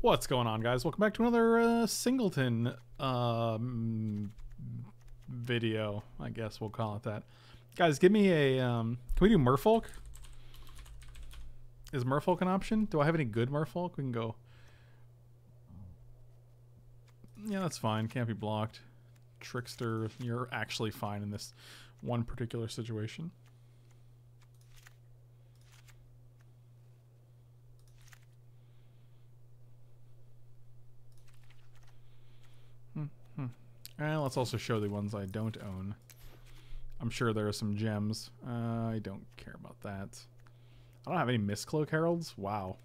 What's going on, guys? Welcome back to another uh, Singleton um, video. I guess we'll call it that. Guys, give me a. Um, can we do Merfolk? Is Merfolk an option? Do I have any good Merfolk? We can go. Yeah, that's fine. Can't be blocked. Trickster, you're actually fine in this one particular situation. And let's also show the ones I don't own. I'm sure there are some gems. Uh, I don't care about that. I don't have any Mistcloak Heralds? Wow.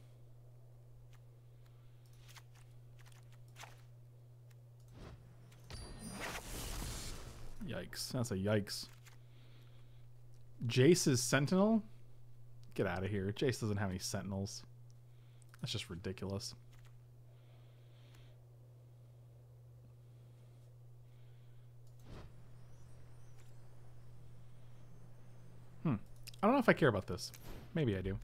Yikes. That's a yikes. Jace's Sentinel? Get out of here. Jace doesn't have any Sentinels. That's just ridiculous. I don't know if I care about this. Maybe I do.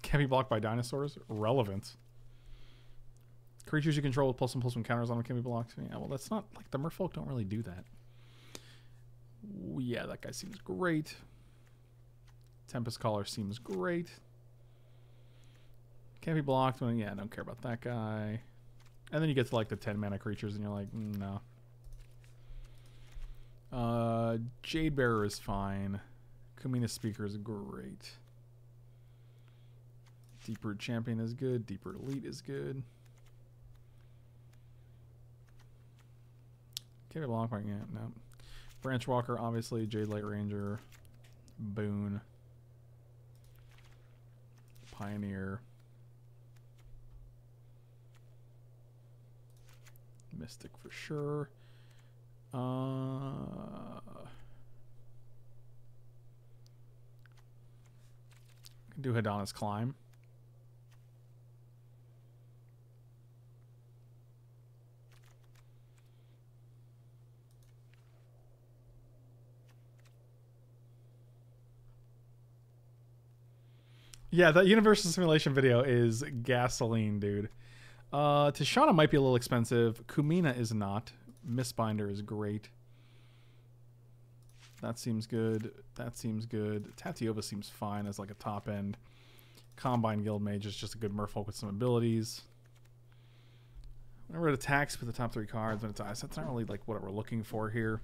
Can be blocked by dinosaurs? Relevant. Creatures you control with plus one plus one counters on them can be blocked. Yeah, well, that's not like the merfolk don't really do that. Yeah, that guy seems great. Tempest Caller seems great. Can't be blocked. Yeah, I don't care about that guy. And then you get to like the 10 mana creatures and you're like, mm, no. Uh, Jade Bearer is fine. Kumena Speaker is great. Deeproot Champion is good. Deeproot Elite is good. Can't be long point. Yeah, no. Branchwalker, obviously. Jadelight Ranger. Boon. Pioneer. Mystic for sure. Uh, do Hadana's Climb. Yeah, that Universal Simulation video is gasoline, dude. Uh, Tishana might be a little expensive. Kumena is not. Mistbinder is great. That seems good. That seems good. Tatyova seems fine as like a top end. Combine Guildmage is just a good merfolk with some abilities. Whenever it attacks with the top three cards when it dies, that's not really like what we're looking for here.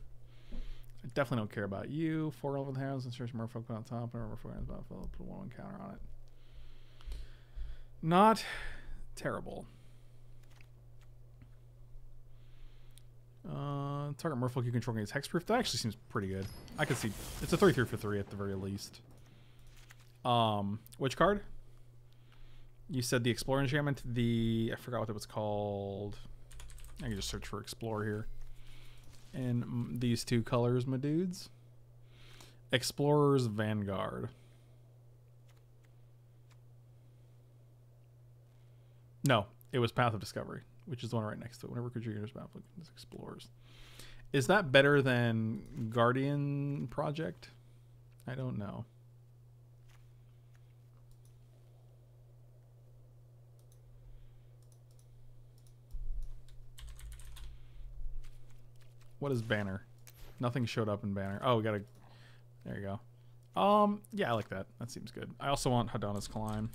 I definitely don't care about you. Four hands and search merfolk on top. Whenever four hands put a one one counter on it. Not terrible. Uh, target Merfolk you control against Hexproof. That actually seems pretty good. I can see it's a 3 3 for 3 at the very least. Um, which card? You said the Explorer enchantment. The I forgot what it was called. I can just search for Explorer here. And these two colors, my dudes. Explorer's Vanguard. No, it was Path of Discovery which is the one right next to it. Whenever creature enters battlefield, explores. Is that better than Guardian Project? I don't know. What is Banner? Nothing showed up in Banner. Oh, we got a... There you go. Um, yeah, I like that. That seems good. I also want Hadana's Climb.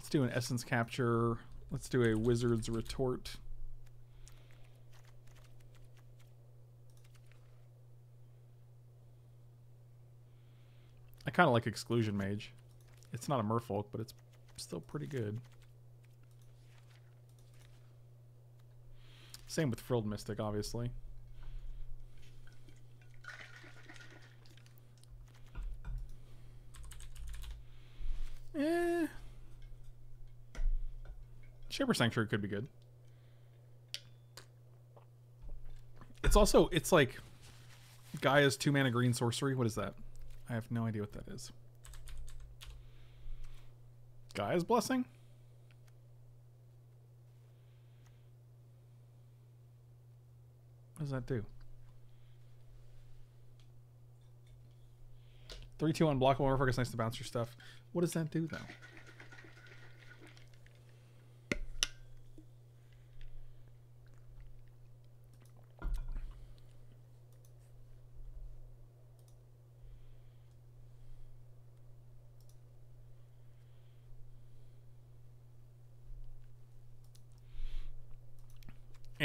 Let's do an essence capture. Let's do a wizard's retort. I kind of like exclusion mage. It's not a merfolk, but it's still pretty good. Same with frilled mystic, obviously. Eh, Shaper Sanctuary could be good. It's also it's like Gaia's two mana green sorcery. What is that? I have no idea what that is. Gaia's blessing? What does that do? Three, two, one. Blockable more focus. Nice to bounce your stuff. What does that do though?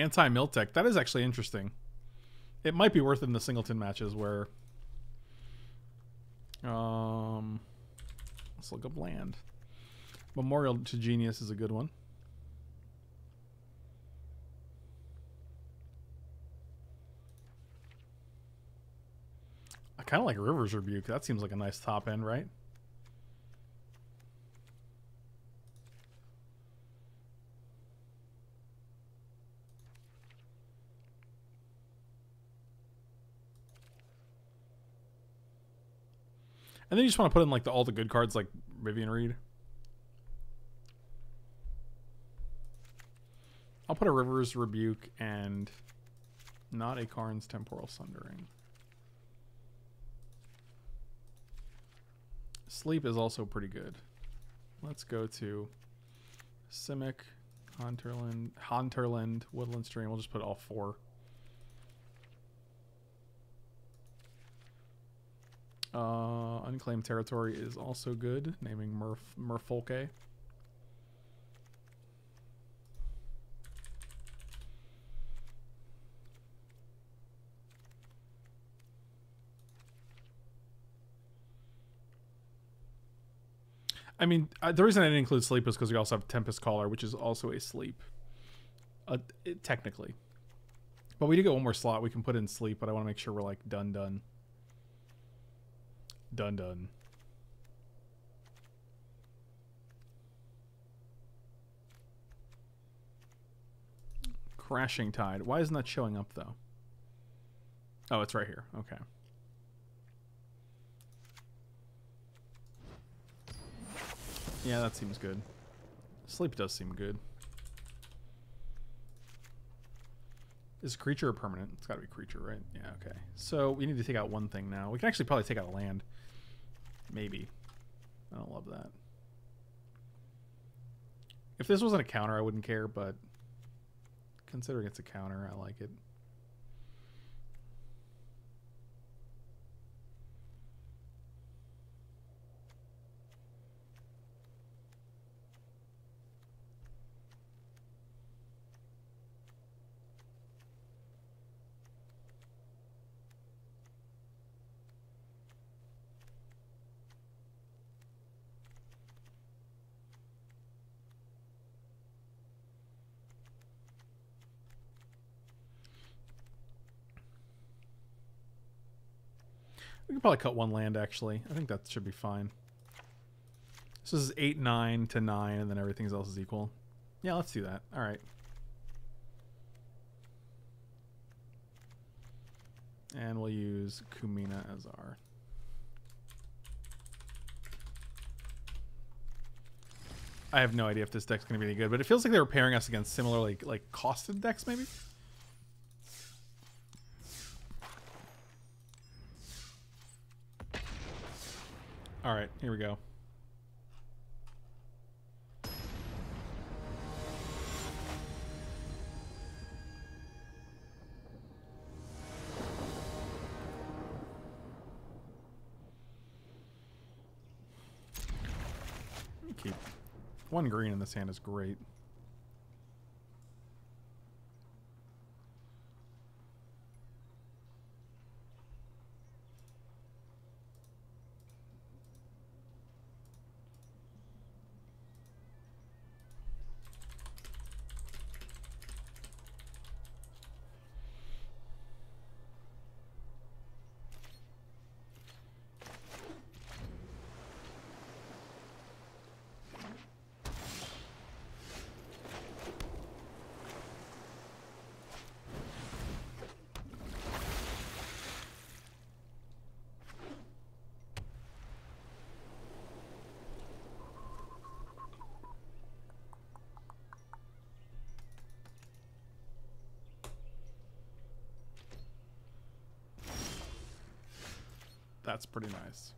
Anti Miltech. That is actually interesting. It might be worth in the singleton matches where. Um, let's look up land. Memorial to Genius is a good one. I kind of like Rivers Rebuke. That seems like a nice top end, right? And then you just want to put in like the, all the good cards like Vivien Reid. I'll put a Rivers Rebuke and not a Karn's Temporal Sundering. Sleep is also pretty good. Let's go to Simic, Hinterland, Hinterland, Woodland Stream. We'll just put all four. Uh, unclaimed territory is also good, naming Murf Merfolke. I mean, uh, the reason I didn't include sleep is because we also have Tempest Caller, which is also a sleep. Uh, it, technically. But we do get one more slot. We can put in sleep, but I want to make sure we're like done, done. Done, done. Crashing Tide. Why isn't that showing up, though? Oh, it's right here. Okay. Yeah, that seems good. Sleep does seem good. Is creature permanent? It's got to be creature, right? Yeah, okay. So we need to take out one thing now. We can actually probably take out a land. Maybe. I don't love that. If this wasn't a counter, I wouldn't care, but considering it's a counter, I like it. Probably cut one land, actually. I think that should be fine. So this is 8, 9 to 9, and then everything else is equal. Yeah, let's do that. All right. And we'll use Kumena as our... I have no idea if this deck's going to be any good, but it feels like they were pairing us against similar, like, like costed decks, maybe? All right, here we go. Keep one green in the sand is great. That's pretty nice.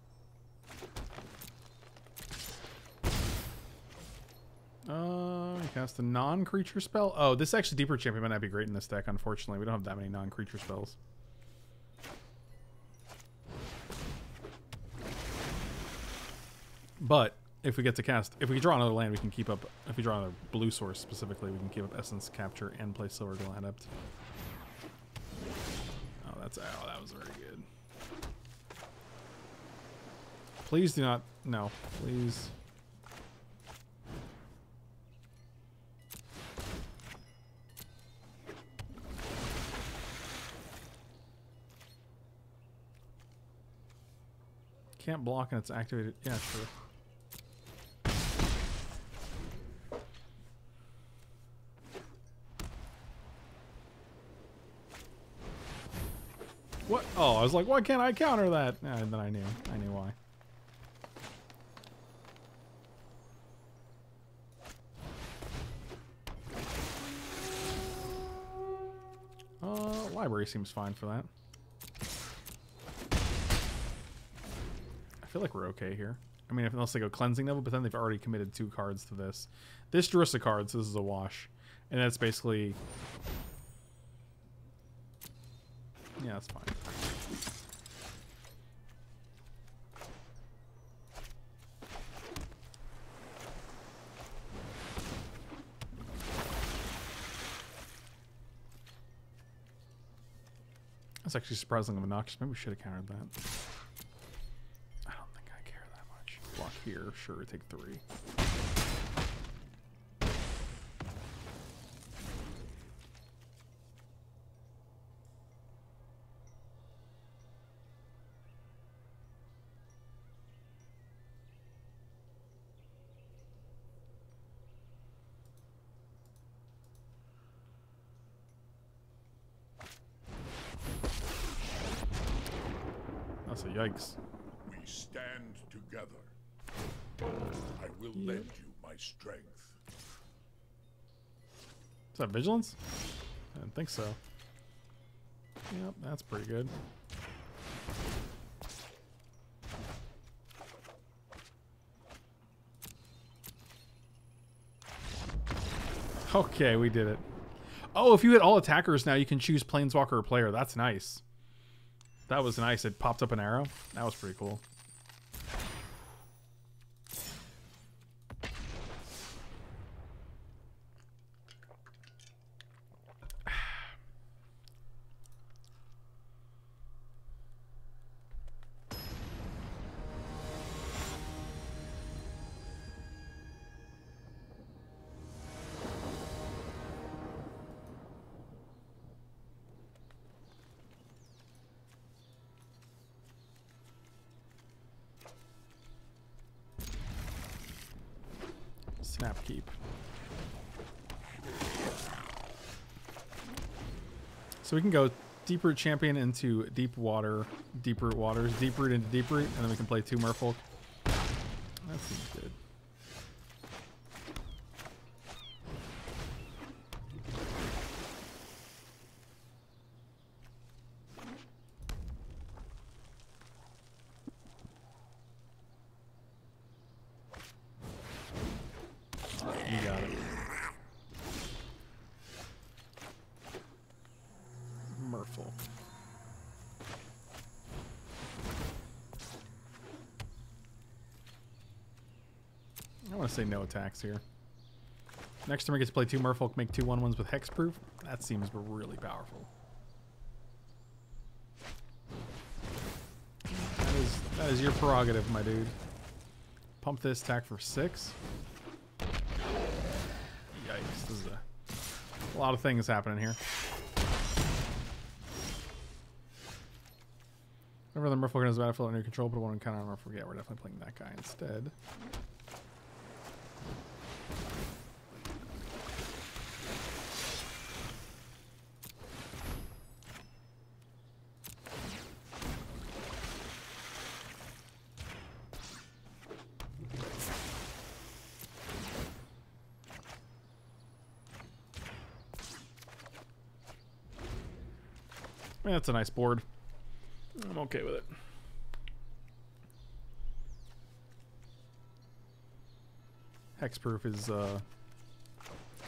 Uh, cast a non-creature spell. Oh, this actually Deeproot Champion might not be great in this deck, unfortunately. We don't have that many non-creature spells. But if we get to cast, if we draw another land, we can keep up. If we draw another blue source specifically, we can keep up Essence Capture and play Silver Adept. Oh, that's oh, that was very good. Please do not. No, please. Can't block and it's activated. Yeah, sure. What? Oh, I was like, why can't I counter that? And then I knew. I knew why. Seems fine for that. I feel like we're okay here. I mean, unless they go cleansing level, but then they've already committed two cards to this. This drew us a card, so this is a wash. And that's basically... Yeah, that's fine. Actually surprisingly obnoxious. Maybe we should have countered that. I don't think I care that much. Block here. Sure, take three. That's a yikes. We stand together. I will lend you my strength. Is that vigilance? I didn't think so. Yep, that's pretty good. Okay, we did it. Oh, if you hit all attackers now, you can choose Planeswalker or player. That's nice. That was nice. It popped up an arrow. That was pretty cool. Snap keep. So we can go deep root champion into deep water, deep root waters, deep root into deep root, and then we can play two merfolk. That seems good. You got it. Merfolk. I want to say no attacks here. Next time we get to play two Merfolk, make two one ones with hexproof. That seems really powerful. That is that is your prerogative, my dude. Pump this attack for six. Yikes! This is a, a lot of things happening here. Whenever the Merfolk a battlefield under control, put one on counter on we're definitely playing that guy instead. Yeah, that's a nice board. I'm okay with it. Hexproof is uh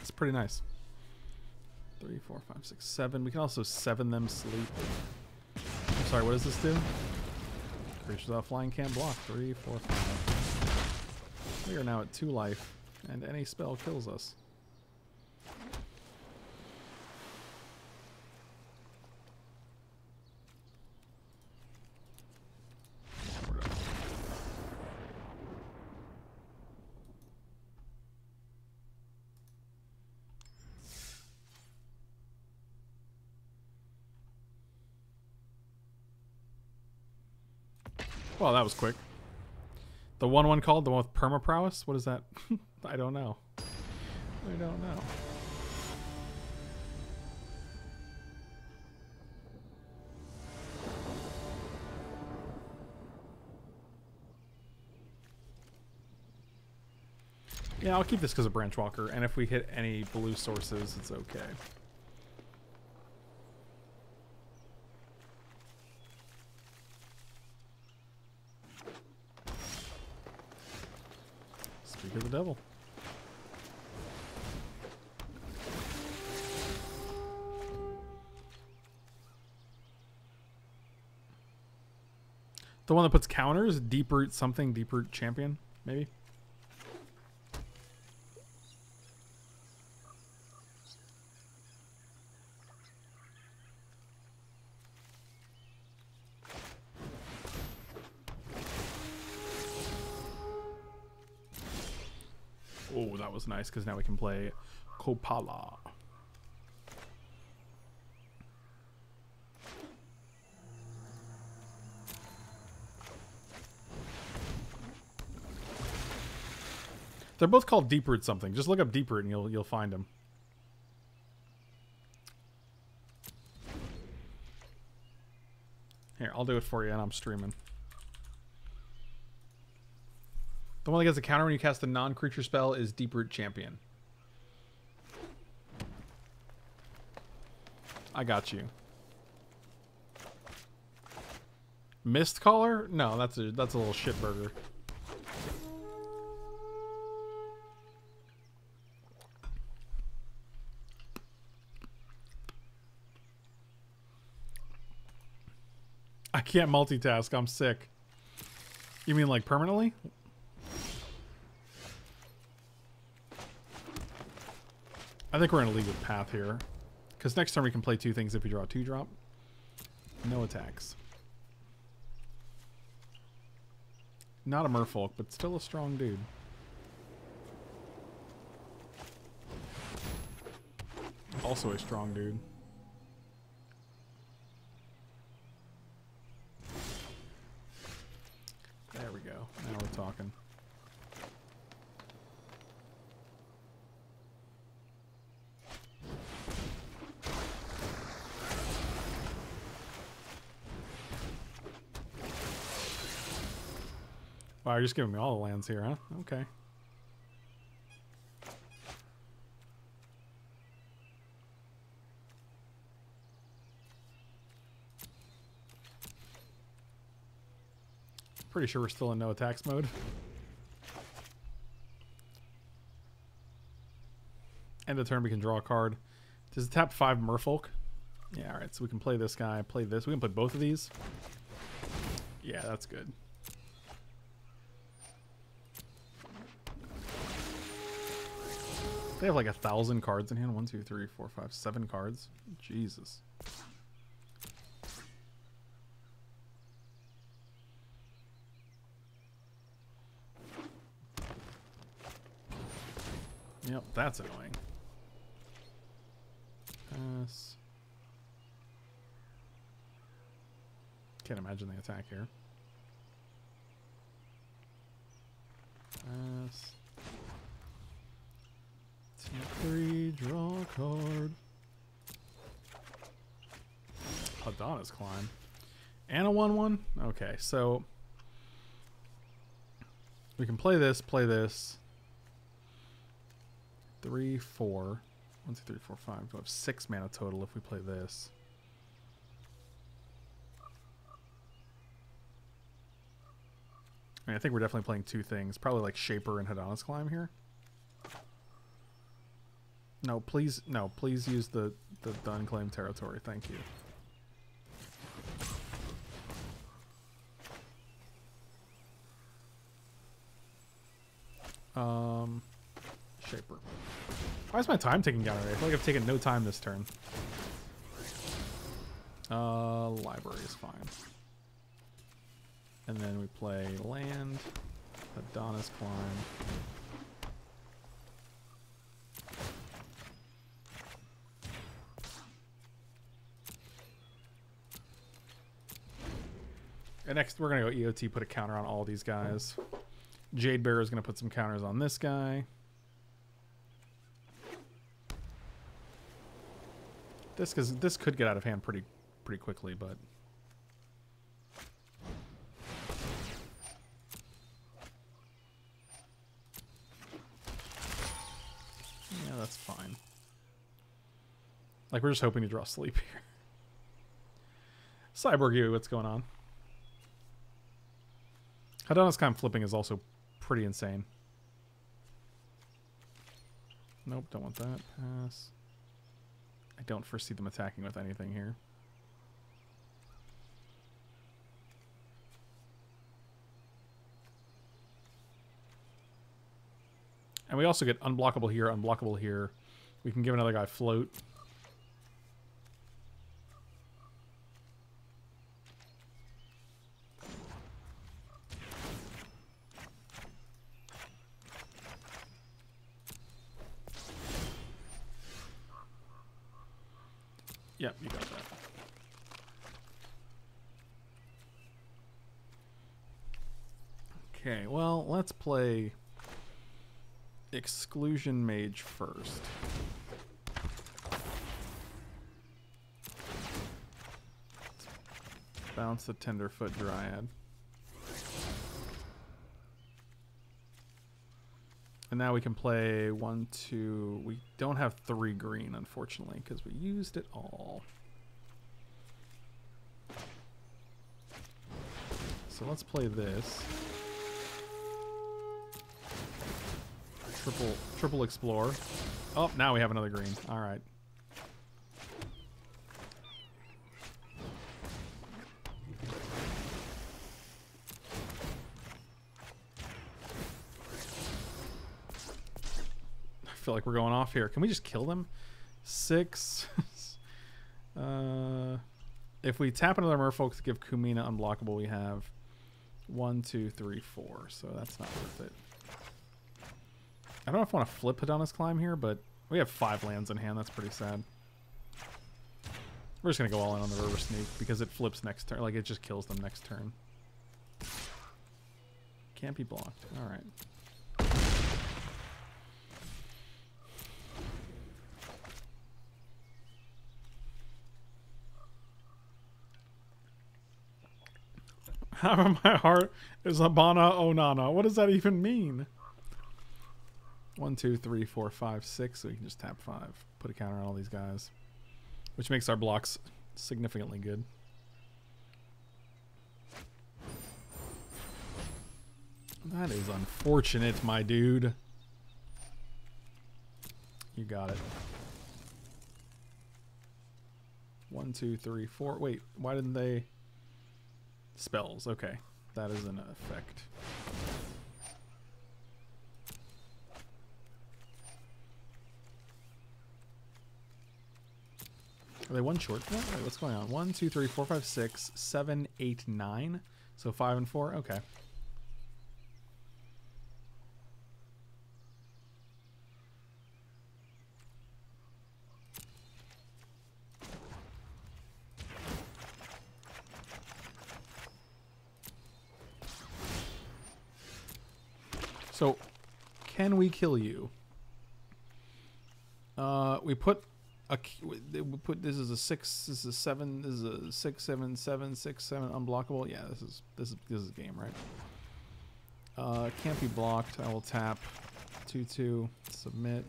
It's pretty nice. Three, four, five, six, seven. We can also seven them sleep. I'm sorry, what does this do? Creatures offline can't block. Three, four, five. We are now at two life, and any spell kills us. Well, that was quick. The one one called the one with perma prowess. What is that? I don't know. I don't know. Yeah, I'll keep this because of Branchwalker, and if we hit any blue sources, it's okay. Of the devil. The one that puts counters, deep root something, deep root champion, maybe. Nice because now we can play Kopala. They're both called Deep Root something. Just look up Deep Root and you'll you'll find them. Here, I'll do it for you and I'm streaming. The one that gets a counter when you cast a non-creature spell is Deep Root Champion. I got you. Mist Caller? No, that's a that's a little shit burger. I can't multitask. I'm sick. You mean like permanently? I think we're in a with Path here. Because next turn we can play two things if we draw a two drop. No attacks. Not a merfolk, but still a strong dude. Also a strong dude. There we go. Now we're talking. Wow, you're just giving me all the lands here, huh? Okay. Pretty sure we're still in no attacks mode. End of turn, we can draw a card. Does it tap five Merfolk? Yeah, alright, so we can play this guy, play this. We can play both of these. Yeah, that's good. They have like a thousand cards in hand. One, two, three, four, five, seven cards. Jesus. Yep, that's annoying. Pass. Can't imagine the attack here. Pass. Tap three, draw a card. Hadana's Climb. And a 1 1? Okay, so. We can play this, play this. Three, four. One, two, three, four, five. We'll have six mana total if we play this. I, mean, I think we're definitely playing two things. Probably like Shaper and Hadana's Climb here. No, please, no, please use the, the, the unclaimed territory. Thank you. Um, Shaper. Why is my time taking down already? I feel like I've taken no time this turn. Uh, library is fine. And then we play land, Hadana's Climb. And next, we're to go EOT, put a counter on all these guys. Jade Bear is to put some counters on this guy. This cause this could get out of hand pretty pretty quickly, but yeah, that's fine. Like we're just hoping to draw sleep here. Cyborg you, what's going on? Hadana's kind of flipping is also pretty insane. Nope, don't want that. Pass. I don't foresee them attacking with anything here. And we also get unblockable here, unblockable here. We can give another guy float. Yep, you got that. Okay, well, let's play Exclusion Mage first. Bounce the Tendershoot Dryad. And now we can play one, two. We don't have three green, unfortunately, because we used it all. So let's play this. Triple, triple explore. Oh, now we have another green. All right. I feel like we're going off here. Can we just kill them? Six. uh, if we tap another merfolk to give Kumena unblockable, we have one, two, three, four. So that's not worth it. I don't know if I want to flip Hadana's Climb here, but we have five lands in hand. That's pretty sad. We're just going to go all in on the River Sneak because it flips next turn. Like, it just kills them next turn. Can't be blocked. All right. Half of my heart is Habana oh, Onana. What does that even mean? One, two, three, four, five, six. So we can just tap five. Put a counter on all these guys. Which makes our blocks significantly good. That is unfortunate, my dude. You got it. One, two, three, four. Wait, why didn't they... Spells, okay. That is an effect. Are they one short? Wait, what's going on? One, two, three, four, five, six, seven, eight, nine. So five and four? Okay. So, can we kill you? Uh, we put a we put this is a six, this is a seven, this is a six, seven, seven, six, seven unblockable. Yeah, this is this is this is a game, right? Uh, can't be blocked. I will tap two two submit.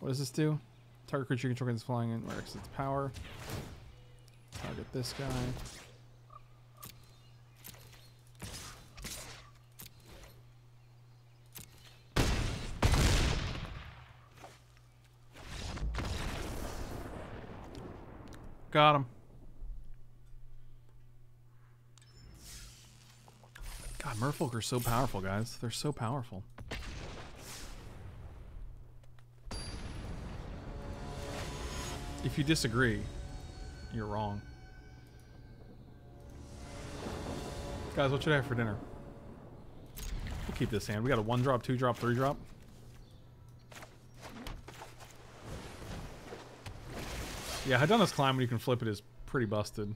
What does this do? Target creature control is flying in where its power. Target this guy. Got him. God, merfolk are so powerful, guys. They're so powerful. If you disagree, you're wrong. Guys, what should I have for dinner? We'll keep this hand. We got a one drop, two drop, three drop. Yeah, Hadana's Climb when you can flip it is pretty busted.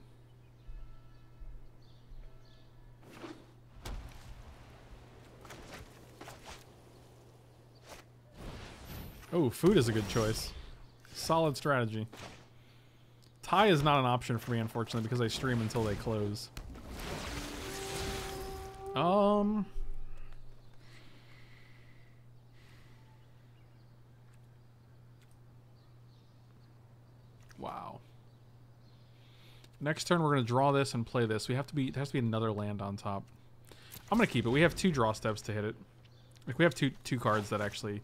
Oh, food is a good choice. Solid strategy. Tie is not an option for me, unfortunately, because I stream until they close. Um... Wow. Next turn, we're going to draw this and play this. We have to be, there has to be another land on top. I'm going to keep it. We have two draw steps to hit it. Like, we have two two cards that actually...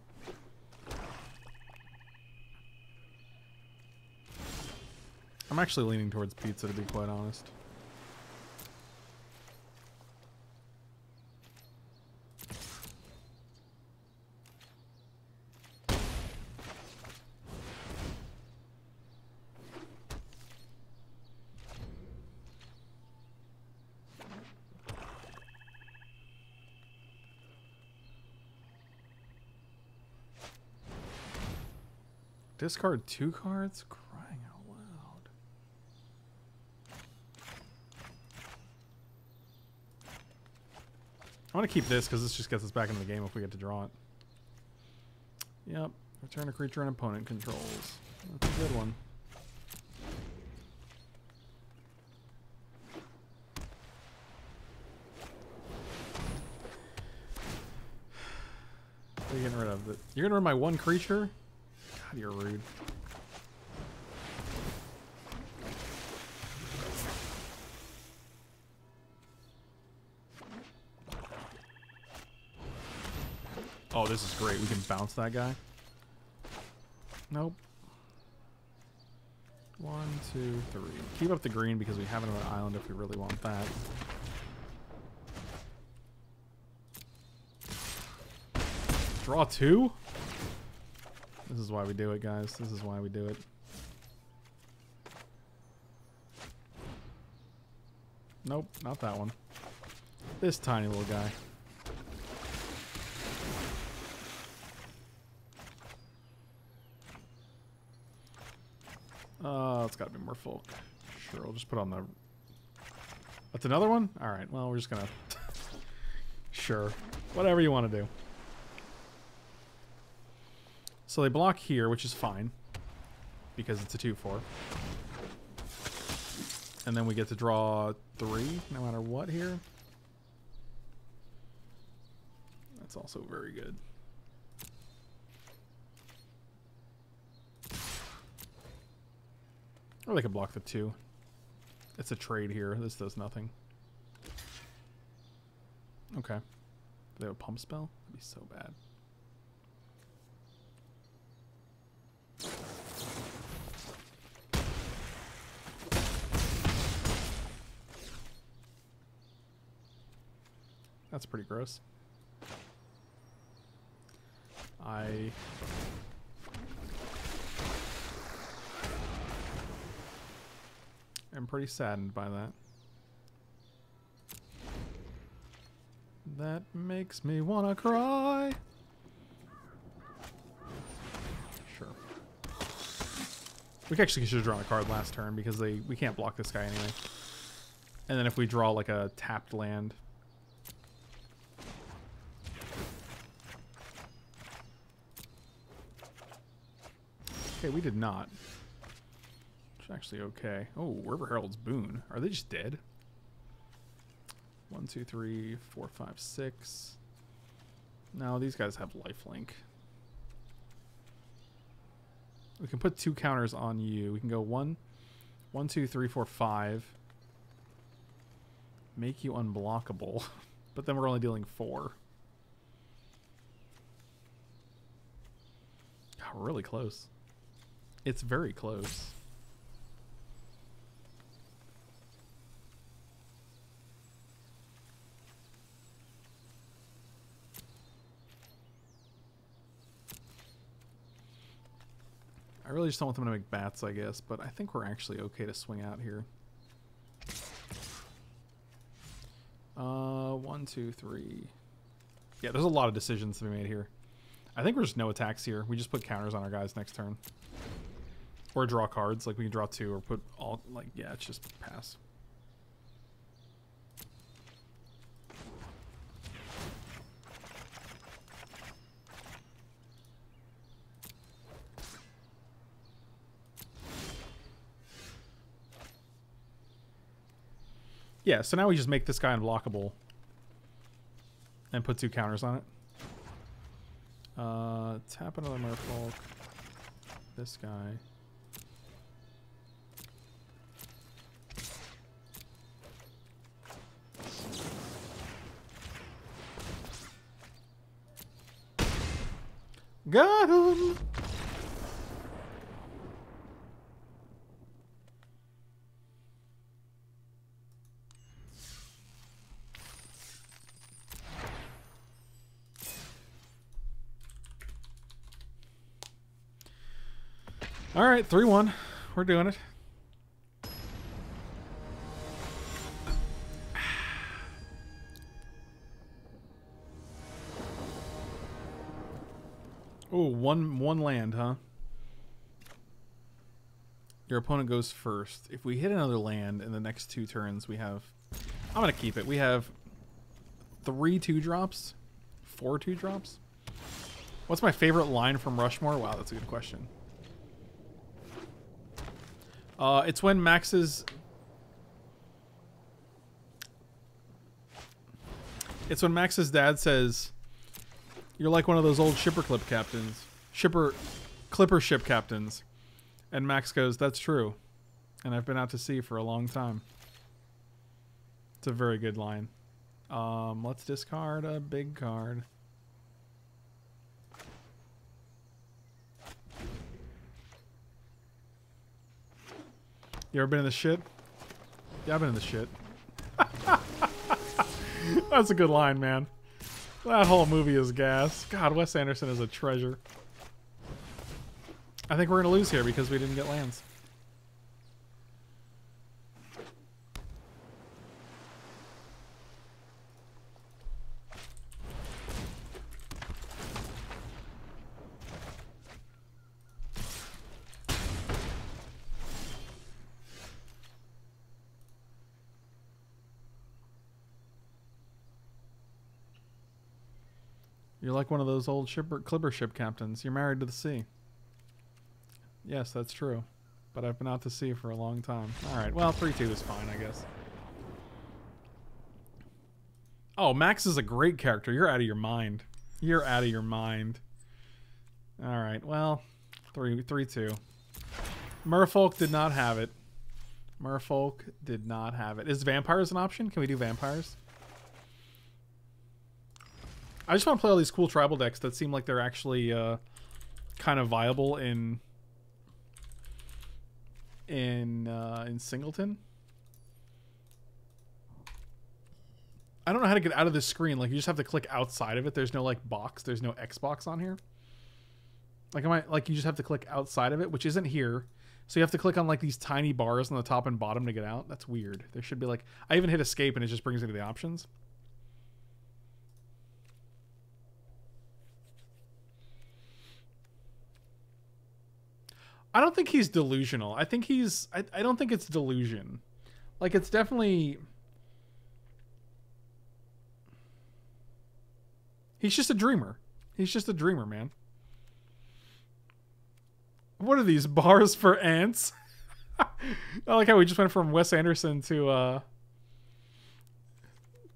I'm actually leaning towards pizza, to be quite honest. Discard two cards? Crying out loud. I'm going to keep this because this just gets us back into the game if we get to draw it. Yep. Return a creature an opponent controls. That's a good one. What are you getting rid of? You're getting rid of my one creature? God, you're rude. Oh, this is great. We can bounce that guy. Nope. One, two, three. Keep up the green because we have another island if we really want that. Draw two? This is why we do it, guys. This is why we do it. Nope, not that one. This tiny little guy. Uh, it's gotta be more folk. Sure, we'll just put on the... That's another one? Alright, well, we're just gonna... sure. Whatever you want to do. So they block here, which is fine. Because it's a 2-4. And then we get to draw three, no matter what here. That's also very good. Or they could block the two. It's a trade here. This does nothing. Okay. They have a pump spell? That'd be so bad. That's pretty gross. I... am pretty saddened by that. That makes me wanna cry. Sure. We actually should have drawn a card last turn because they we can't block this guy anyway. And then if we draw like a tapped land, We did not. Which actually okay. Oh, River Herald's Boon. Are they just dead? One, two, three, four, five, six. No, these guys have lifelink. We can put two counters on you. We can go one, one, two, three, four, five. Make you unblockable. but then we're only dealing four. God, we're really close. It's very close. I really just don't want them to make bats, I guess, but I think we're actually okay to swing out here. Uh, one, two, three. Yeah, there's a lot of decisions to be made here. I think we're just no attacks here. We just put counters on our guys next turn. Or draw cards, like we can draw two or put all, like, yeah, it's just pass. Yeah, so now we just make this guy unblockable. And put two counters on it. Uh, tap another Merfolk. This guy. Got him! All right, 3 1. We're doing it. One one land, huh? Your opponent goes first. If we hit another land in the next two turns, we have. I'm gonna keep it. We have three two drops, four two drops. What's my favorite line from Rushmore? Wow, that's a good question. Uh, it's when Max's. It's when Max's dad says, "You're like one of those old shipper clip captains, shipper, clipper ship captains," and Max goes, "That's true," and I've been out to sea for a long time. It's a very good line. Um, let's discard a big card. You ever been in the shit? Yeah, I've been in the shit. That's a good line, man. That whole movie is gas. God, Wes Anderson is a treasure. I think we're going to lose here because we didn't get lands. You're like one of those old shipper, clipper ship captains. You're married to the sea. Yes, that's true. But I've been out to sea for a long time. Alright, well, 3-2 is fine, I guess. Oh, Max is a great character. You're out of your mind. You're out of your mind. Alright, well, 3-2. Three, three, Merfolk did not have it. Merfolk did not have it. Is vampires an option? Can we do vampires? I just want to play all these cool tribal decks that seem like they're actually uh, kind of viable in in uh, in Singleton. I don't know how to get out of this screen. Like you just have to click outside of it. There's no like box. There's no Xbox on here. Like am I like you just have to click outside of it, which isn't here. So you have to click on like these tiny bars on the top and bottom to get out. That's weird. There should be like I even hit escape and it just brings me to the options. I don't think he's delusional. I think he's. I, I don't think it's delusion. Like it's definitely. He's just a dreamer. He's just a dreamer, man. What are these bars for ants? I like how we just went from Wes Anderson to uh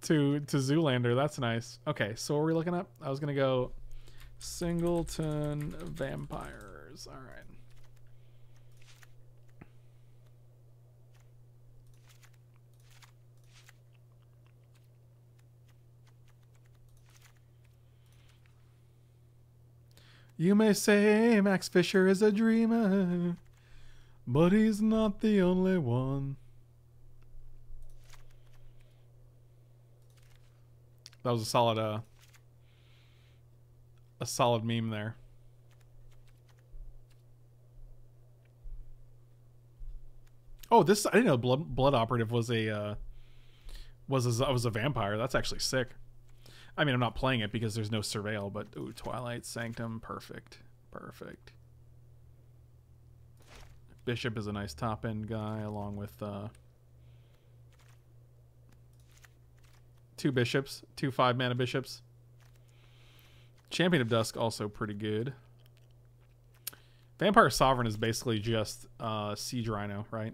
to to Zoolander. That's nice. Okay, so what are we looking at? I was gonna go Singleton vampires. All right. You may say Max Fischer is a dreamer, but he's not the only one. That was a solid, uh, a solid meme there. Oh, this I didn't know blood, blood operative was a uh, was a, was a vampire. That's actually sick. I mean, I'm not playing it because there's no surveil, but ooh, Twilight Sanctum, perfect, perfect. Bishop is a nice top end guy, along with uh, two bishops, two five mana bishops. Champion of Dusk also pretty good. Vampire Sovereign is basically just uh, Siege Rhino, right?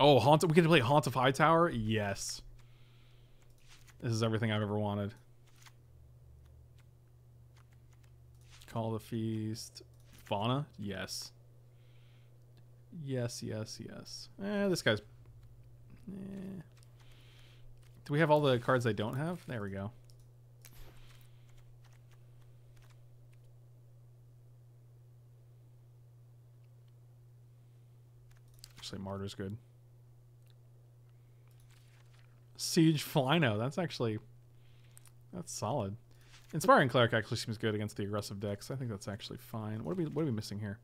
Oh, Haunt. We to play Haunt of Hightower. Yes. This is everything I've ever wanted. Call the Feast. Fauna? Yes. Yes, yes, yes. Eh, this guy's... Eh. Do we have all the cards I don't have? There we go. Actually, Martyr's good. Siege Flino. That's actually... That's solid. Inspiring Cleric actually seems good against the aggressive decks. I think that's actually fine. What are we What are we missing here?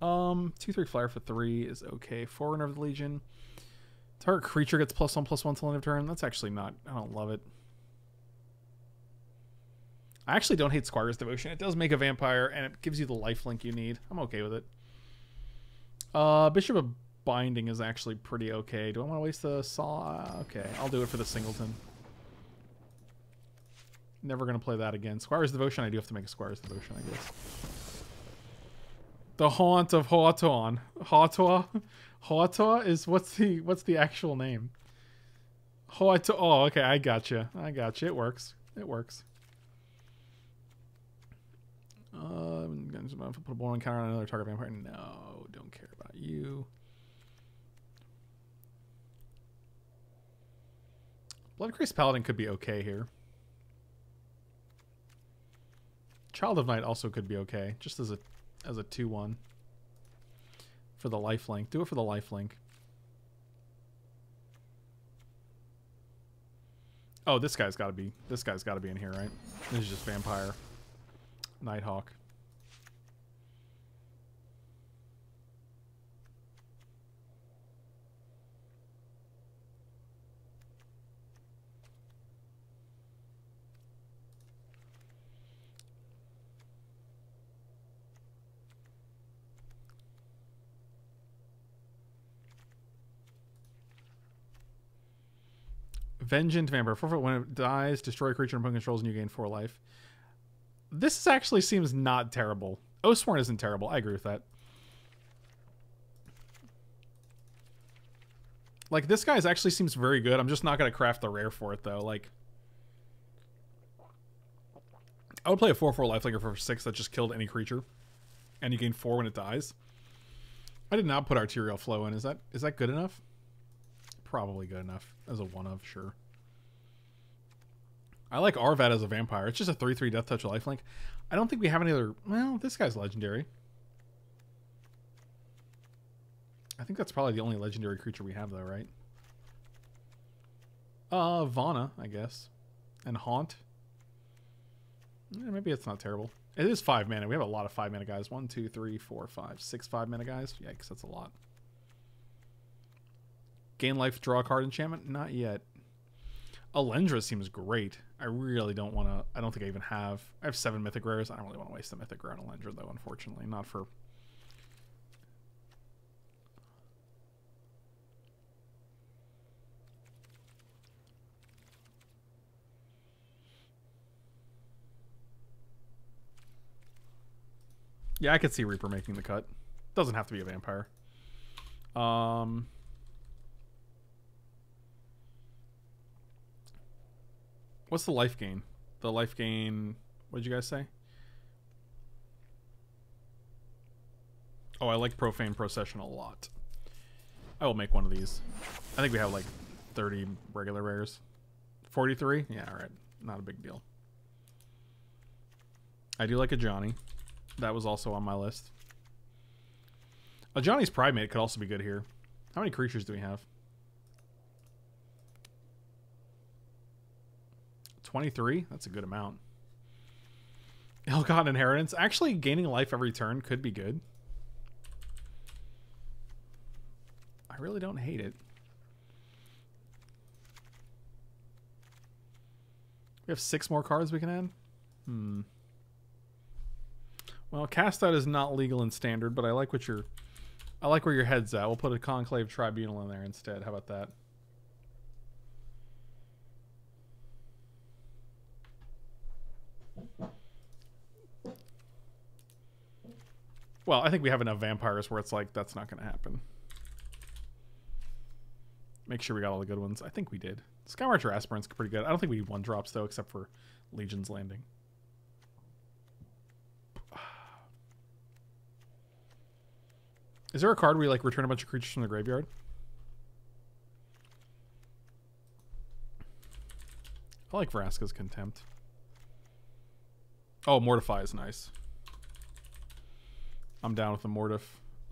Um, two three flyer for three is okay. Forerunner of the Legion. Target creature gets plus one plus one till end of turn. That's actually not. I don't love it. I actually don't hate Squire's Devotion. It does make a vampire and it gives you the life link you need. I'm okay with it. Uh, Bishop of Binding is actually pretty okay. Do I want to waste the saw? Okay, I'll do it for the singleton. Never going to play that again. Squire's Devotion, I do have to make a Squire's Devotion, I guess. The Haunt of Hawthorne. Hawthorne? Hawthorne is, what's the, what's the actual name? Hawthorne. Oh, okay, I got gotcha. you. I got gotcha. you. It works. It works. Uh, I'm going to put a born counter on another target vampire. No, don't care about you. Bloodcraze Paladin could be okay here. Child of Night also could be okay, just as a as a 2-1 for the life link. Do it for the life link. Oh, this guy's got to be this guy's got to be in here, right? This is just vampire. Nighthawk. Vengeant Vampire. Forfeit when it dies, destroy a creature and opponent controls, and you gain four life. This actually seems not terrible. Oathsworn isn't terrible. I agree with that. Like, this guy's actually seems very good. I'm just not going to craft the rare for it, though. Like, I would play a 4-4 lifelinker for 6 that just killed any creature. And you gain 4 when it dies. I did not put Arterial Flow in. Is that is that good enough? Probably good enough. As a one of, sure. I like Arvad as a vampire. It's just a 3-3 Death Touch lifelink. I don't think we have any other... Well, this guy's legendary. I think that's probably the only legendary creature we have, though, right? Uh, Vona, I guess. And Haunt. Yeah, maybe it's not terrible. It is five mana. We have a lot of five mana guys. One, two, three, four, five, six five mana guys. Yikes, that's a lot. Gain life, draw a card enchantment? Not yet. Elenda seems great. I really don't want to. I don't think I even have. I have seven mythic rares. I don't really want to waste a mythic rare on Elenda, though, unfortunately. Not for. Yeah, I could see Reaper making the cut. Doesn't have to be a vampire. Um. What's the life gain? The life gain. What did you guys say? Oh, I like Profane Procession a lot. I will make one of these. I think we have like 30 regular rares. 43? Yeah, alright. Not a big deal. I do like Ajani. That was also on my list. Ajani's Pridemate could also be good here. How many creatures do we have? 23? That's a good amount. Ill-Gotten Inheritance. Actually, gaining life every turn could be good. I really don't hate it. We have six more cards we can add? Hmm. Well, cast out is not legal in standard, but I like what you're I like where your head's at. We'll put a conclave tribunal in there instead. How about that? Well, I think we have enough vampires where it's like that's not going to happen. Make sure we got all the good ones. I think we did. Skymarcher Aspirant's pretty good. I don't think we need one drops though, except for Legion's Landing. Is there a card where you like return a bunch of creatures from the graveyard? I like Vraska's Contempt. Oh, Mortify is nice. I'm down with the Mortif.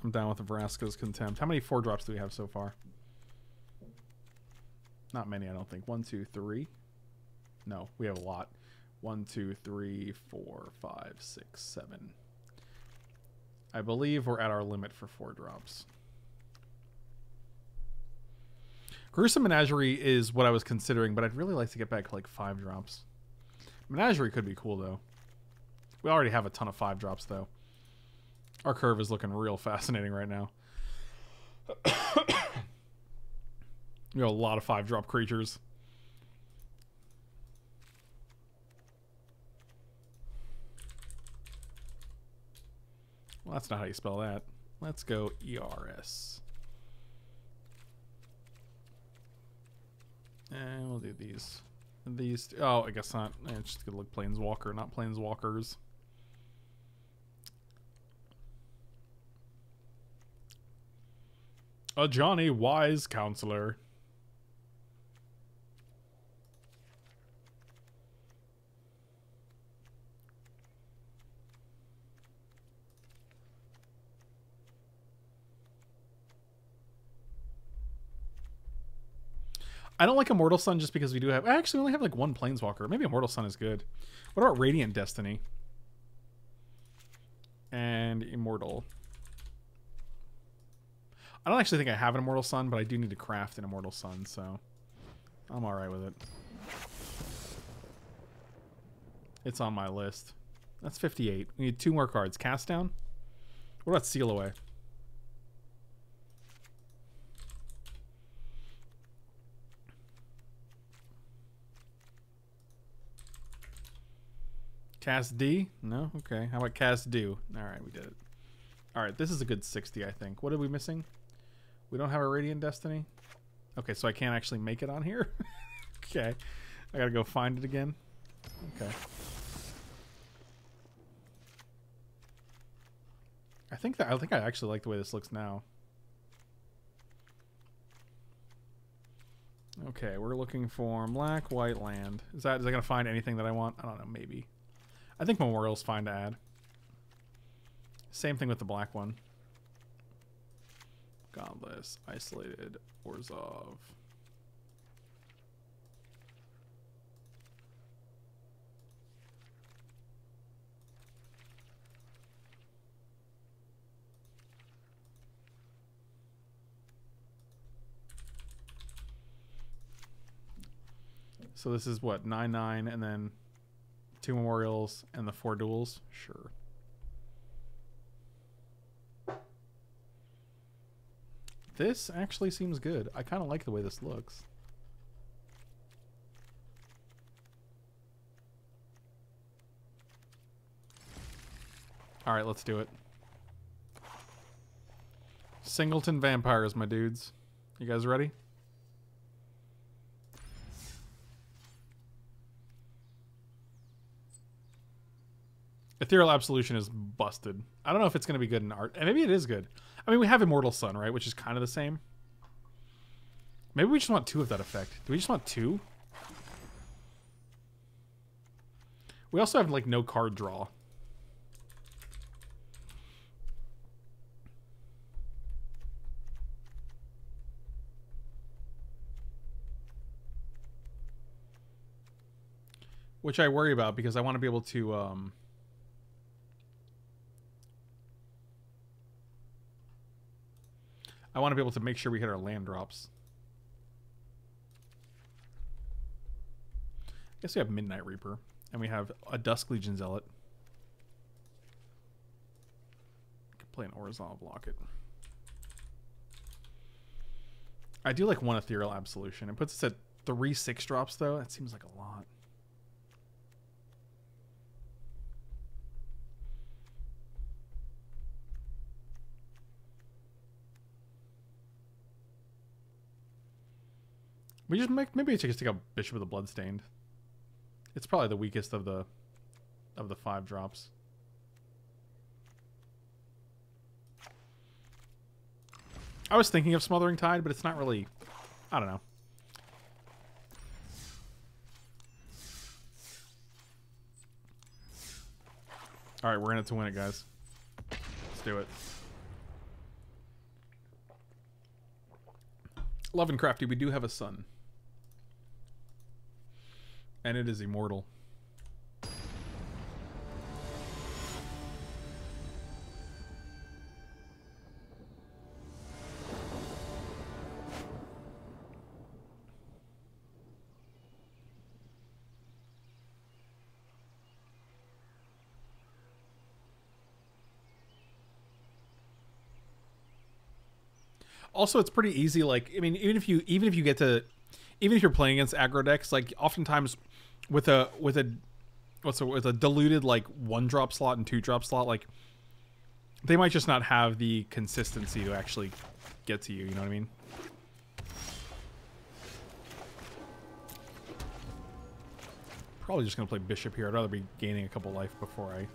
I'm down with the Vraska's Contempt. How many four drops do we have so far? Not many, I don't think. One, two, three. No, we have a lot. One, two, three, four, five, six, seven. I believe we're at our limit for four drops. Gruesome Menagerie is what I was considering, but I'd really like to get back to like five drops. Menagerie could be cool though. We already have a ton of five drops though. Our curve is looking real fascinating right now. we have a lot of five drop creatures. Well, that's not how you spell that. Let's go ERS. And we'll do these. These. Oh, I guess not. It's just gonna look Planeswalker, not Planeswalkers. Ajani Wise counselor. I don't like Immortal Sun just because we do have. I actually only have like one Planeswalker. Maybe Immortal Sun is good. What about Radiant Destiny? And Immortal. I don't actually think I have an Immortal Sun, but I do need to craft an Immortal Sun, so I'm alright with it. It's on my list. That's 58. We need two more cards. Cast down? What about Seal Away? Cast D? No? Okay. How about cast do? Alright, we did it. Alright, this is a good 60, I think. What are we missing? We don't have a Radiant Destiny? Okay, so I can't actually make it on here? okay. I gotta go find it again. Okay. I think that I think I actually like the way this looks now. Okay, we're looking for black, white land. Is that is that gonna find anything that I want? I don't know, maybe. I think Memorial's fine to add. Same thing with the black one. Godless, Isolated, Orzhov. So this is what, 9-9 and then two memorials and the four duels? Sure. This actually seems good. I kind of like the way this looks. All right, let's do it. Singleton vampires, my dudes. You guys ready? Ethereal Absolution is busted. I don't know if it's going to be good in art. And maybe it is good. I mean, we have Immortal Sun, right? Which is kind of the same. Maybe we just want two of that effect. Do we just want two? We also have, like, no card draw. Which I worry about because I want to be able to... Um, I want to be able to make sure we hit our land drops. I guess we have Midnight Reaper. And we have a Dusk Legion Zealot. Could play an Orzhov Locket. I do like one Ethereal Absolution. It puts us at three six drops though. That seems like a lot. We just make maybe just take a Bishop of the Bloodstained. It's probably the weakest of the of the five drops. I was thinking of Smothering Tithe, but it's not really I don't know. All right, we're in it to win it, guys. Let's do it. Love and Crafty, we do have a son. And it is immortal. Also, it's pretty easy. Like, I mean, even if you even if you get to, even if you're playing against aggro decks, like oftentimes with a with a what's a, with a diluted like one drop slot and two drop slot, like they might just not have the consistency to actually get to you. You know what I mean? Probably just gonna play bishop here. I'd rather be gaining a couple life before I.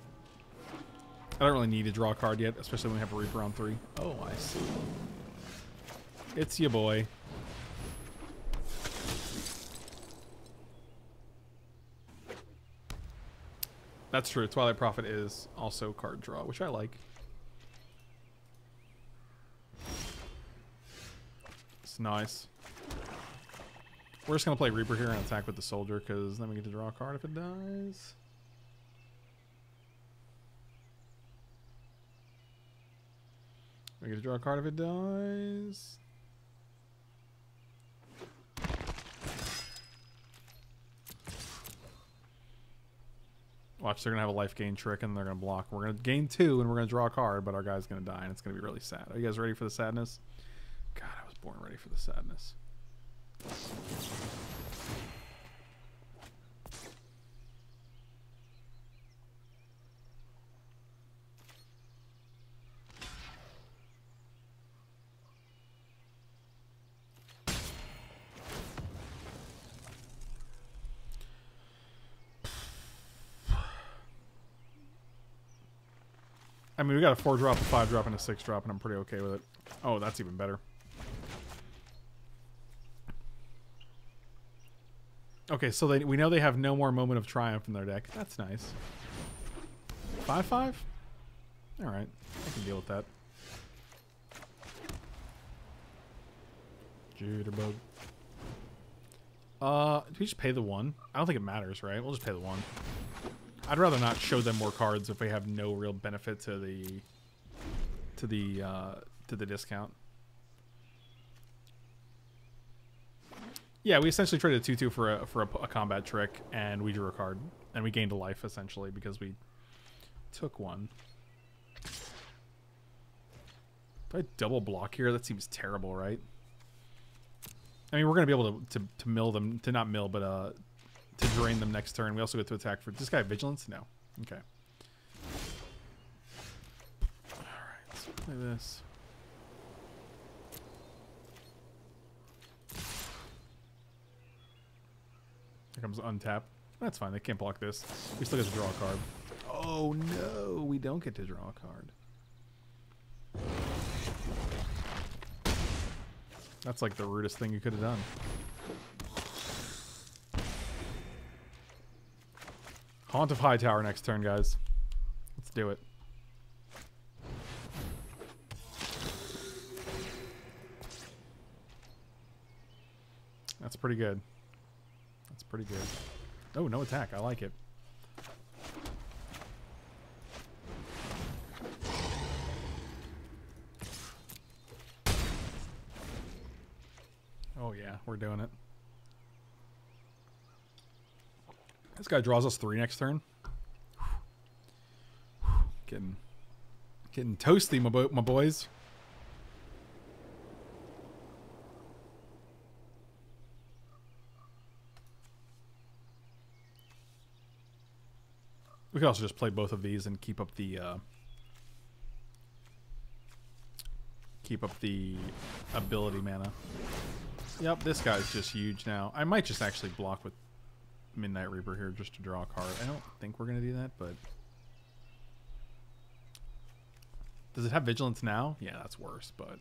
I don't really need to draw a card yet, especially when we have a Reaper on three. Oh, I see. It's your boy. That's true. Twilight Prophet is also card draw, which I like. It's nice. We're just going to play Reaper here and attack with the Soldier, because then we get to draw a card if it dies. We get to draw a card if it dies. Watch, they're gonna have a life gain trick and they're gonna block. We're gonna gain two and we're gonna draw a card, but our guy's gonna die and it's gonna be really sad. Are you guys ready for the sadness? God, I was born ready for the sadness. I mean, we got a four drop, a five drop, and a six drop, and I'm pretty okay with it. Oh, that's even better. Okay, so they, we know they have no more Moment of Triumph in their deck. That's nice. 5-5? Alright, I can deal with that. Jitterbug. Uh, do we just pay the one? I don't think it matters, right? We'll just pay the one. I'd rather not show them more cards if they have no real benefit to the to the uh, to the discount. Yeah, we essentially traded a two-two for a for a, a, combat trick, and we drew a card, and we gained a life essentially because we took one. Do I double block here? That seems terrible, right? I mean, we're gonna be able to to, to mill them, to not mill, but uh, to drain them next turn. We also get to attack for this guy vigilance. No, okay. All right, let's play this. Here comes untap. That's fine. They can't block this. We still get to draw a card. Oh no, we don't get to draw a card. That's like the rudest thing you could have done. Haunt of Hightower next turn, guys. Let's do it. That's pretty good. That's pretty good. Oh, no attack. I like it. Oh yeah, we're doing it. This guy draws us three next turn. Getting, getting toasty, my, bo- my boys. We could also just play both of these and keep up the uh, keep up the ability mana. Yep, this guy's just huge now. I might just actually block with Midnight Reaper here just to draw a card. I don't think we're gonna do that, but does it have vigilance now? Yeah, that's worse, but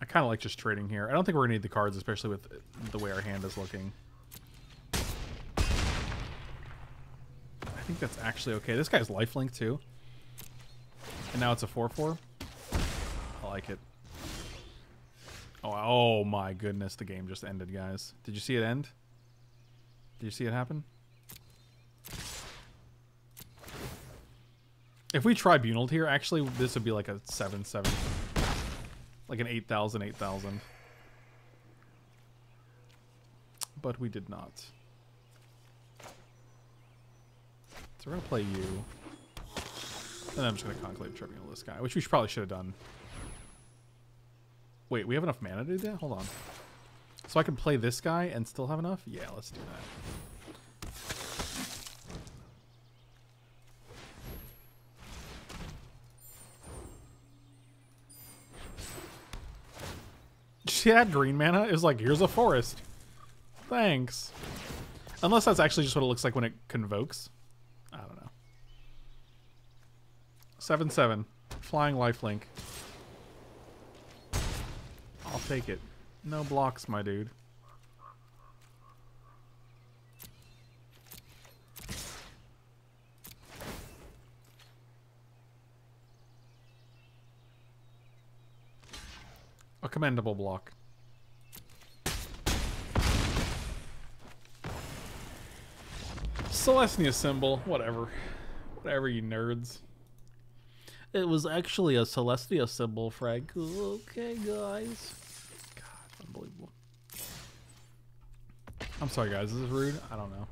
I kind of like just trading here. I don't think we're gonna need the cards, especially with the way our hand is looking. I think that's actually okay. This guy's lifelink too. And now it's a 4-4. Like it. Oh, oh my goodness, the game just ended, guys. Did you see it end? Did you see it happen? If we tribunaled here, actually, this would be like a 7-7. Like an 8,000, 8,000. But we did not. So we're going to play you. And I'm just going to Conclave Tribunal this guy, which we should, probably should have done. Wait, we have enough mana to do that? Hold on. So I can play this guy and still have enough? Yeah, let's do that. She had green mana. It was like, here's a forest. Thanks. Unless that's actually just what it looks like when it convokes. I don't know. 7-7. Flying lifelink. Take it. No blocks, my dude. A commendable block. Celestia symbol, whatever. Whatever, you nerds. It was actually a Celestia symbol, Frank. Okay, guys. God, unbelievable. I'm sorry, guys. This is this rude? I don't know.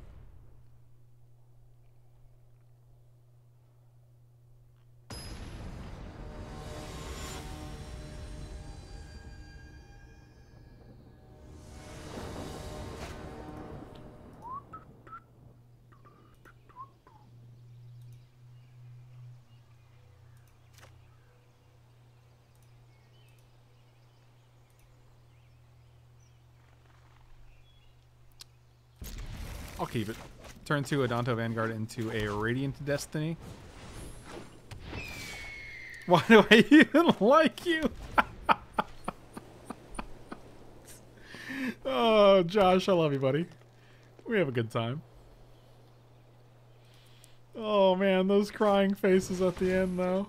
Keep it. Turn two Adanto Vanguard into a Radiant Destiny. Why do I even like you? oh, Josh, I love you, buddy. We have a good time. Oh, man, those crying faces at the end, though.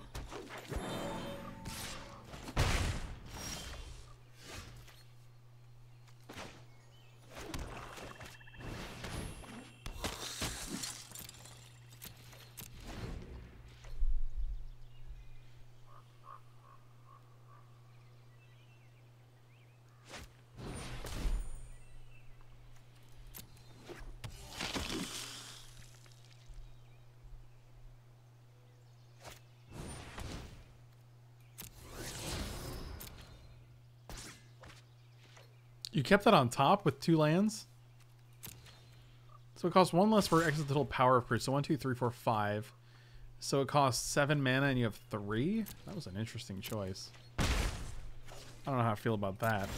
Kept that on top with two lands? So it costs one less for the power of proof. So one, two, three, four, five. So it costs seven mana and you have three? That was an interesting choice. I don't know how I feel about that.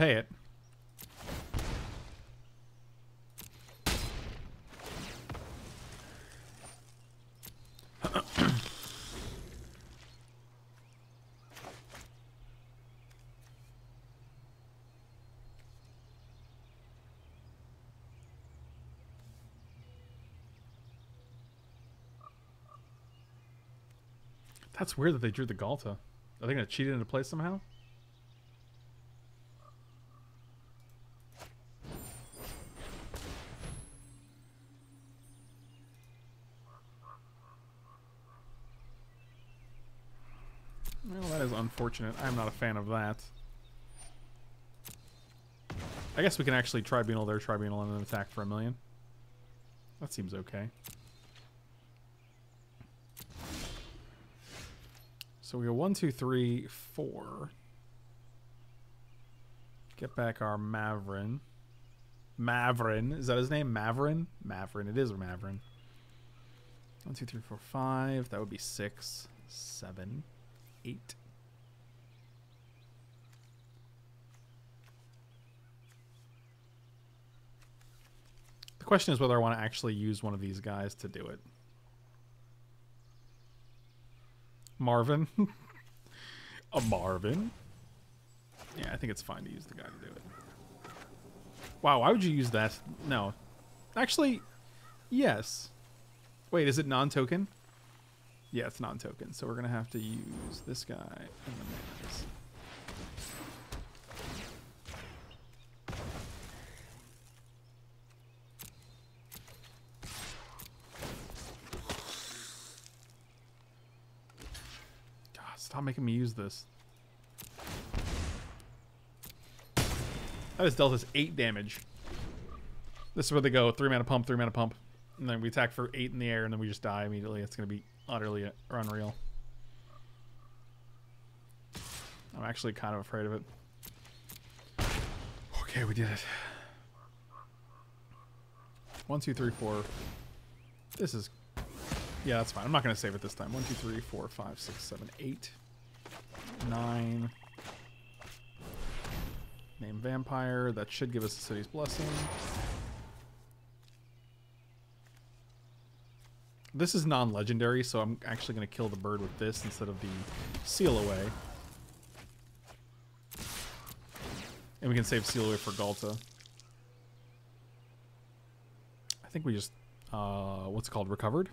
pay it. That's weird that they drew the Ghalta. Are they going to cheat it into play somehow? Unfortunate. I'm not a fan of that. I guess we can actually tribunal their tribunal and then attack for a million. That seems okay. So we go one, two, three, four. Get back our Mavren. Mavren. Is that his name? Mavren? Mavren. It is Mavren. One, two, three, four, five. That would be six, seven, eight. Question is whether I want to actually use one of these guys to do it. Marvin. a Marvin. Yeah, I think it's fine to use the guy to do it. Wow, why would you use that? No. Actually, yes. Wait, is it non-token? Yeah, it's non-token, so we're going to have to use this guy and then this. God, stop making me use this. That has dealt us 8 damage. This is where they go, 3 mana pump, 3 mana pump. And then we attack for 8 in the air, and then we just die immediately. It's going to be utterly unreal. I'm actually kind of afraid of it. Okay, we did it. One, two, three, four. This is... Yeah, that's fine. I'm not going to save it this time. One, two, three, four, five, six, seven, eight, nine. Name Vampire. That should give us the City's Blessing. This is non-legendary, so I'm actually going to kill the bird with this instead of the seal away. And we can save seal away for Ghalta. I think we just, uh, what's it called, recovered?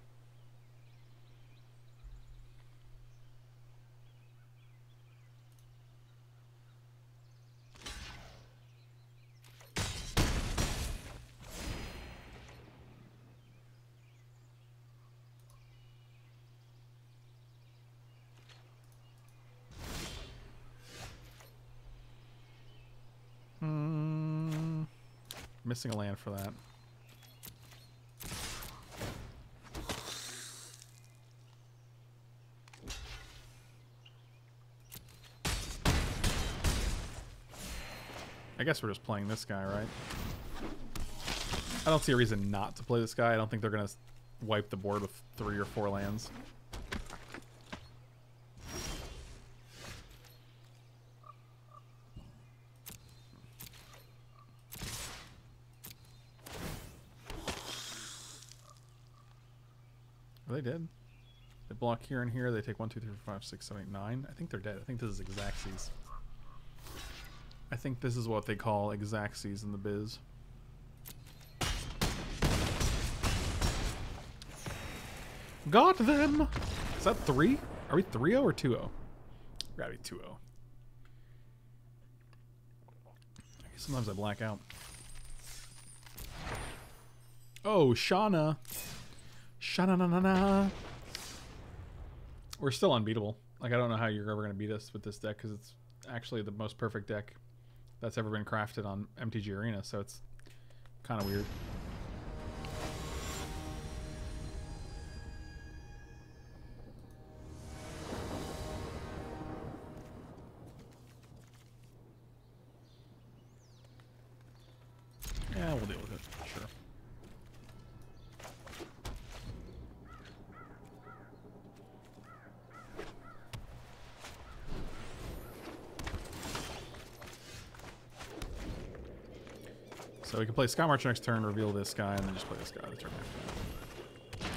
Missing a land for that. I guess we're just playing this guy, right? I don't see a reason not to play this guy. I don't think they're going to wipe the board with three or four lands. Block here and here. They take one, two, three, four, five, six, seven, eight, nine. I think they're dead. I think this is Exacxes. I think this is what they call Exacxes in the biz. Got them! Is that three? Are we 3-0 or 2-0? Gotta be 2-0. Sometimes I black out. Oh, Shauna. Shauna na na na. We're still unbeatable. Like, I don't know how you're ever going to beat us with this deck because it's actually the most perfect deck that's ever been crafted on MTG Arena, so it's kind of weird. Play Skymarch next turn, reveal this guy, and then just play this guy the turn after.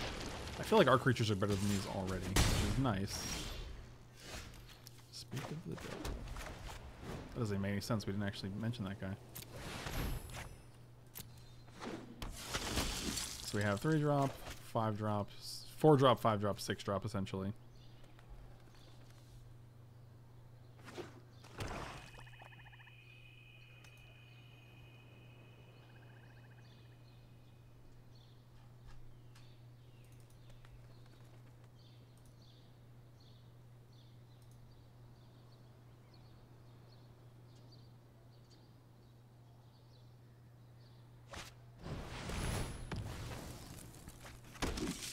I feel like our creatures are better than these already, which is nice. Speak of the dead. That doesn't make any sense. We didn't actually mention that guy. So we have three drop, five drops, four drop, five drop, six drop, essentially.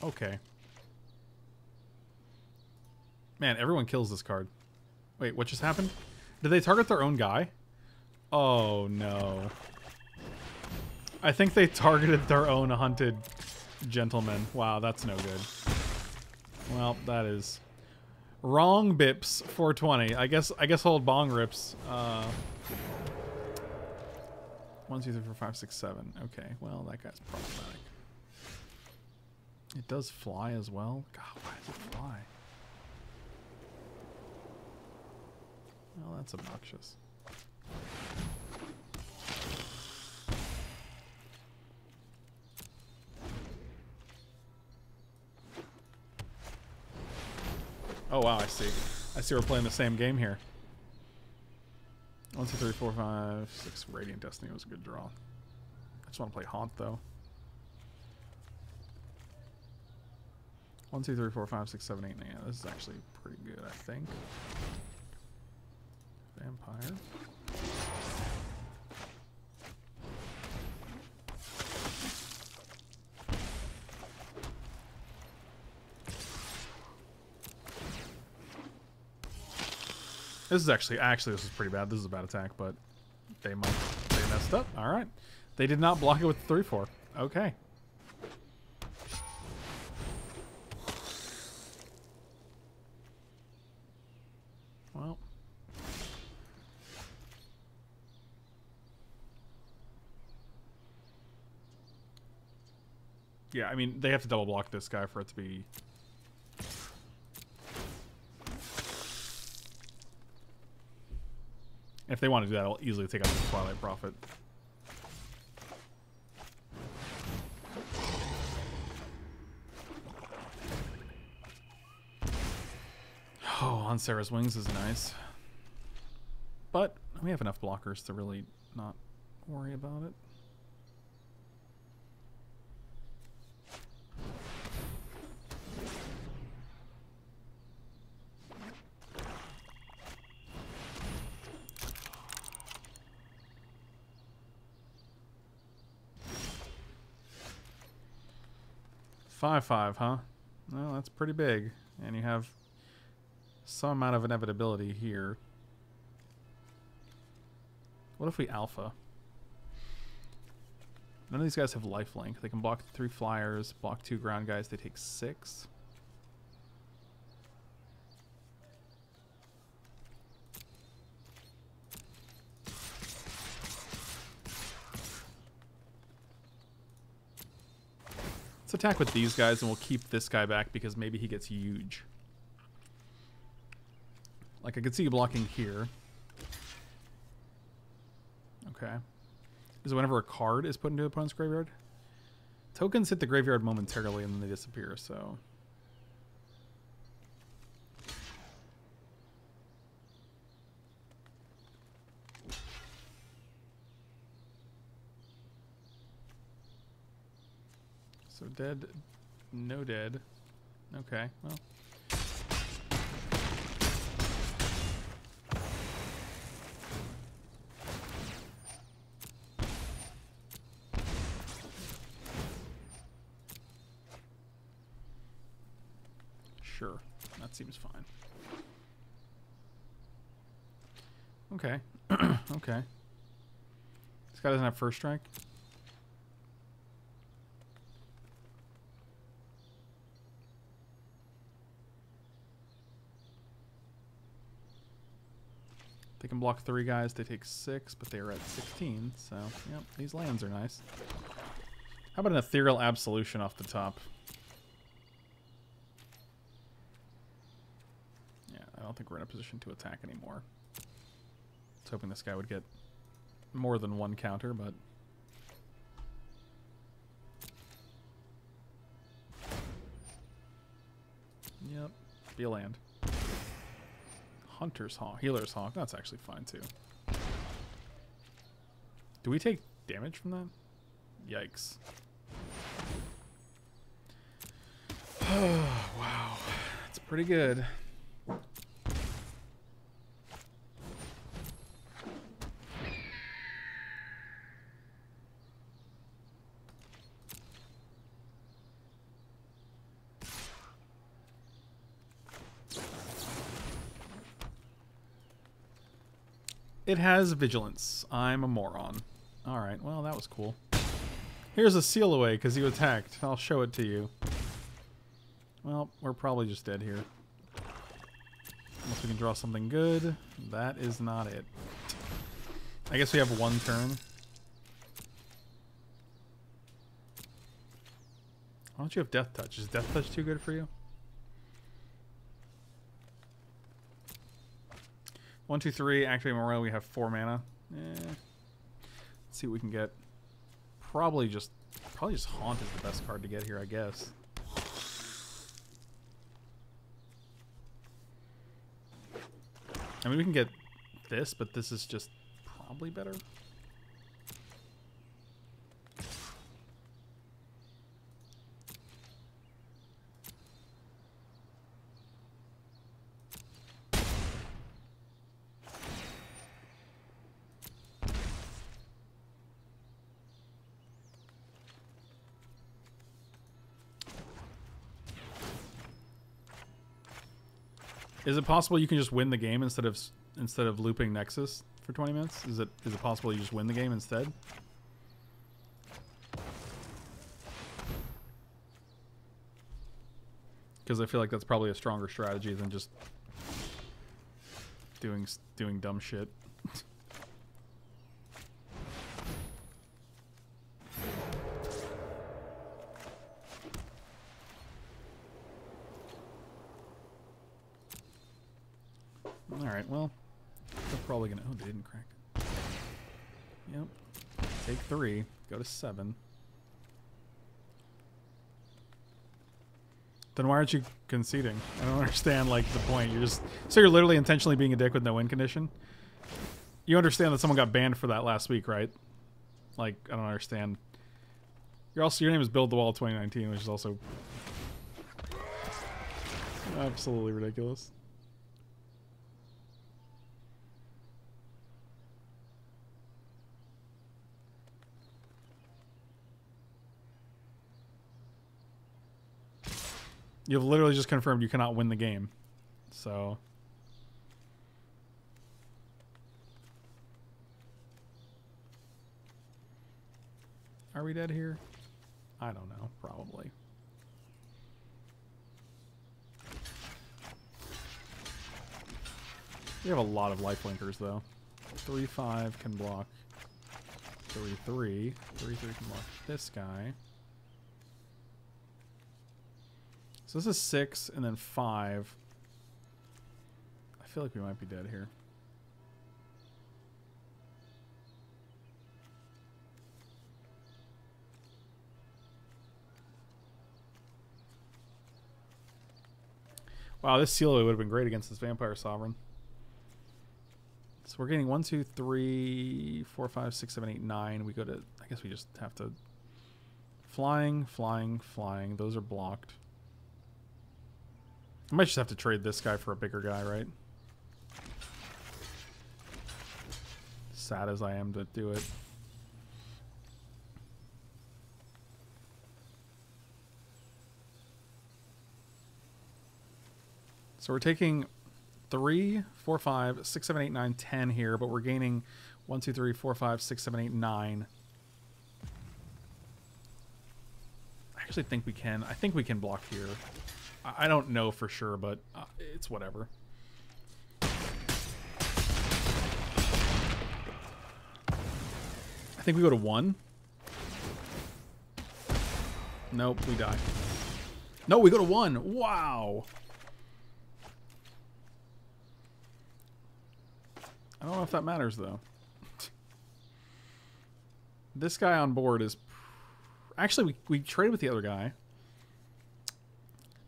Okay. Man, everyone kills this card. Wait, what just happened? Did they target their own guy? Oh, no. I think they targeted their own hunted gentleman. Wow, that's no good. Well, that is wrong. Bips 420. I guess I guess hold bong rips. Uh, one, two, three, four, five, six, seven. Okay, well that guy's problematic. It does fly as well. God, why does it fly? Well, that's obnoxious. Oh wow, I see. I see we're playing the same game here. One, two, three, four, five, six. Radiant Destiny was a good draw. I just want to play Haunt though. One, two, three, four, five, six, seven, eight. Yeah, this is actually pretty good, I think. Vampire. This is actually, actually, this is pretty bad. This is a bad attack, but they might, they messed up. All right. They did not block it with 3-4. Okay. Well. Yeah, I mean, they have to double block this guy for it to be If they want to do that, I'll easily take out the Twilight Prophet. Oh, on Serra's Wings is nice. But we have enough blockers to really not worry about it. Five five, huh? Well, that's pretty big. And you have some amount of inevitability here. What if we alpha? None of these guys have lifelink. They can block three flyers, block two ground guys. They take six. Attack with these guys and we'll keep this guy back because maybe he gets huge. Like I could see you blocking here. Okay. Is whenever a card is put into an opponent's graveyard? Tokens hit the graveyard momentarily and then they disappear, so... So dead, no dead. Okay, well. Sure, that seems fine. Okay, okay. This guy doesn't have first strike. They can block three guys. They take six, but they are at 16. So, yep, these lands are nice. How about an Ethereal Absolution off the top? Yeah, I don't think we're in a position to attack anymore. I was hoping this guy would get more than one counter, but... Yep, be a land. Hunter's Hawk. Healer's Hawk. That's actually fine too. Do we take damage from that? Yikes. wow. That's pretty good. It has vigilance. I'm a moron. Alright, well, that was cool. Here's a seal away because you attacked. I'll show it to you. Well, we're probably just dead here. Unless we can draw something good. That is not it. I guess we have one turn. Why don't you have Death Touch? Is Death Touch too good for you? One, two, three. Activate Morel. We have four mana. Eh. Let's see what we can get. Probably just, probably just Haunt is the best card to get here, I guess. I mean, we can get this, but this is just probably better. Is it possible you can just win the game instead of instead of looping Nexus for 20 minutes? Is it is it possible you just win the game instead? Because I feel like that's probably a stronger strategy than just doing doing dumb shit. Well, they're probably gonna... Oh, they didn't crack. Yep. Take three. Go to seven. Then why aren't you conceding? I don't understand, like, the point. You're just... So you're literally intentionally being a dick with no win condition? You understand that someone got banned for that last week, right? Like, I don't understand. You're also... Your name is Build the Wall 2019, which is also... Absolutely ridiculous. You've literally just confirmed you cannot win the game. So. Are we dead here? I don't know. Probably. We have a lot of life linkers though. 3-5 can block 3-3. 3-3 can block this guy. This is six and then five. I feel like we might be dead here. Wow, this seal would have been great against this Vampire Sovereign. So we're getting one, two, three, four, five, six, seven, eight, nine. We go to, I guess we just have to... Flying, flying, flying. Those are blocked. I might just have to trade this guy for a bigger guy, right? Sad as I am to do it. So we're taking three, four, five, six, seven, eight, nine, ten here, but we're gaining one, two, three, four, five, six, seven, eight, nine. I actually think we can. I think we can block here. I don't know for sure, but uh, it's whatever. I think we go to one. Nope, we die. No, we go to one. Wow. I don't know if that matters, though. this guy on board is... Actually, we, we traded with the other guy.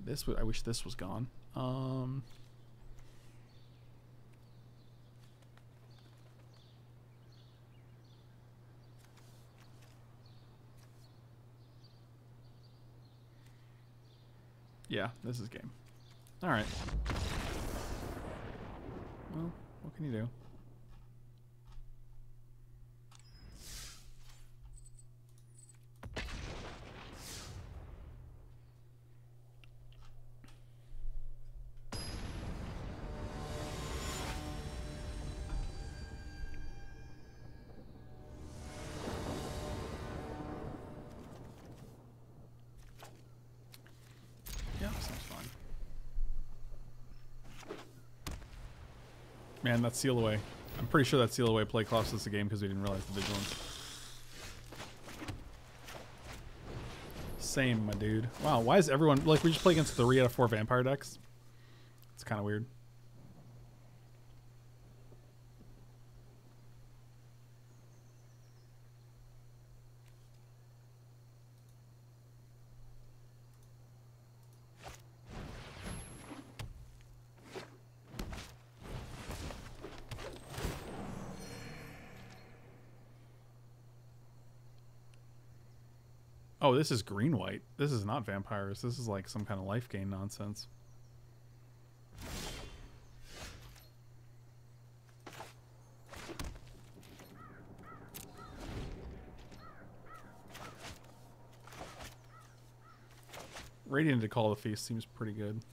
This would I wish this was gone. Um, yeah, this is game. All right. Well, what can you do? Man, that's seal away. I'm pretty sure that seal away play cost us the game because we didn't realize the vigilance. Same, my dude. Wow, why is everyone like we just play against three out of four vampire decks? It's kind of weird. Oh, this is green white. This is not vampires. This is like some kind of life gain nonsense. Radiant to call the feast seems pretty good.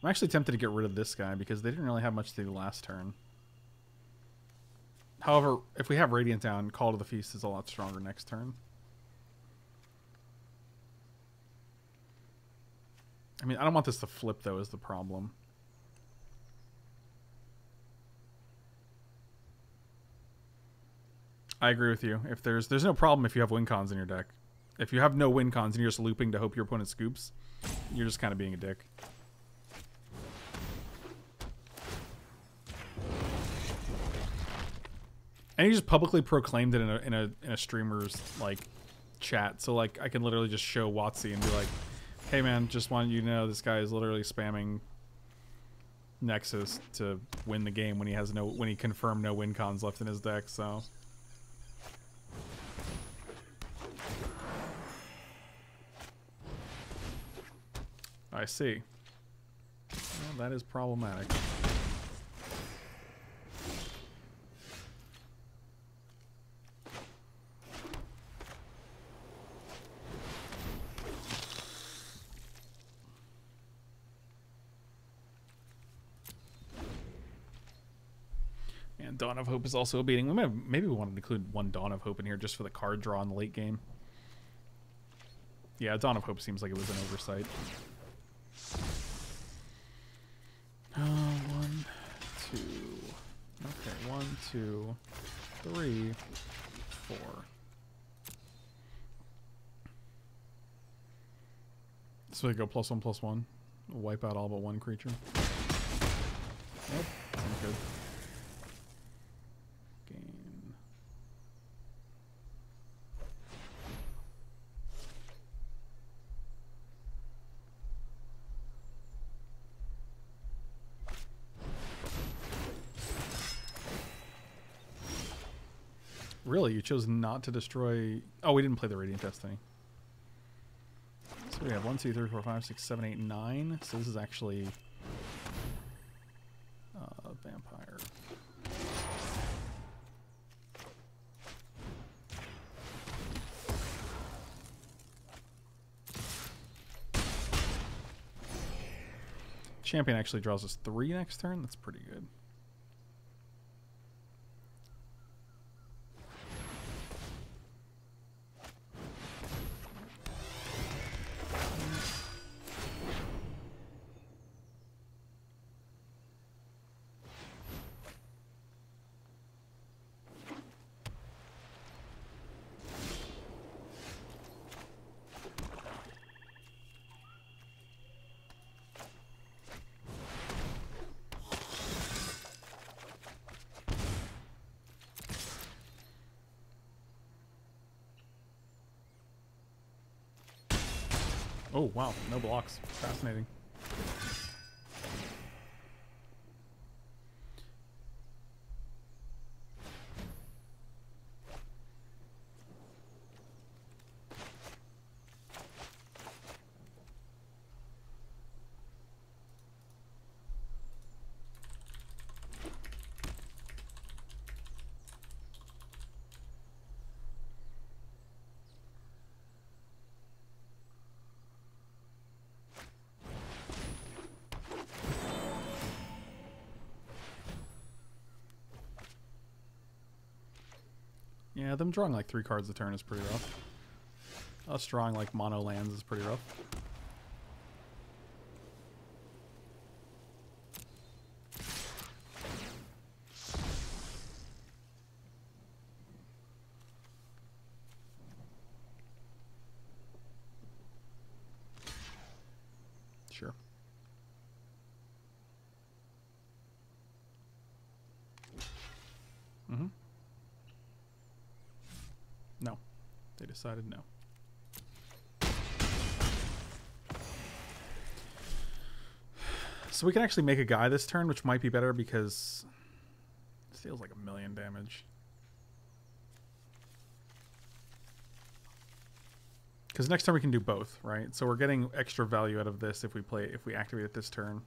I'm actually tempted to get rid of this guy because they didn't really have much to do last turn. However, if we have Radiant down, Call to the Feast is a lot stronger next turn. I mean, I don't want this to flip, though, is the problem. I agree with you. If there's there's no problem if you have win cons in your deck. If you have no win cons and you're just looping to hope your opponent scoops, you're just kind of being a dick. And he just publicly proclaimed it in a in a in a streamer's like chat. So like I can literally just show Watsy and be like, "Hey man, just want you to know this guy is literally spamming Nexus to win the game when he has no when he confirmed no win cons left in his deck." So I see. Well, that is problematic. And Dawn of Hope is also a beating. We have, maybe we want to include one Dawn of Hope in here just for the card draw in the late game. Yeah, Dawn of Hope seems like it was an oversight. Uh, one, two. Okay, one, two, three, four. So we go plus one, plus one. Wipe out all but one creature. Nope, good. Gain. Really? You chose not to destroy... Oh, we didn't play the Radiant Destiny. So we have 1, 2, 3, 4, 5, 6, 7, 8, 9. So this is actually... Uh, vampire. Champion actually draws us 3 next turn. That's pretty good. Oh, wow. No blocks. Fascinating. Yeah, them drawing like three cards a turn is pretty rough. Us drawing like mono lands is pretty rough. Sure. Mm-hmm. No. They decided no. So we can actually make a guy this turn, which might be better because this deals like a million damage. Because next turn we can do both, right? So we're getting extra value out of this if we play if we activate it this turn.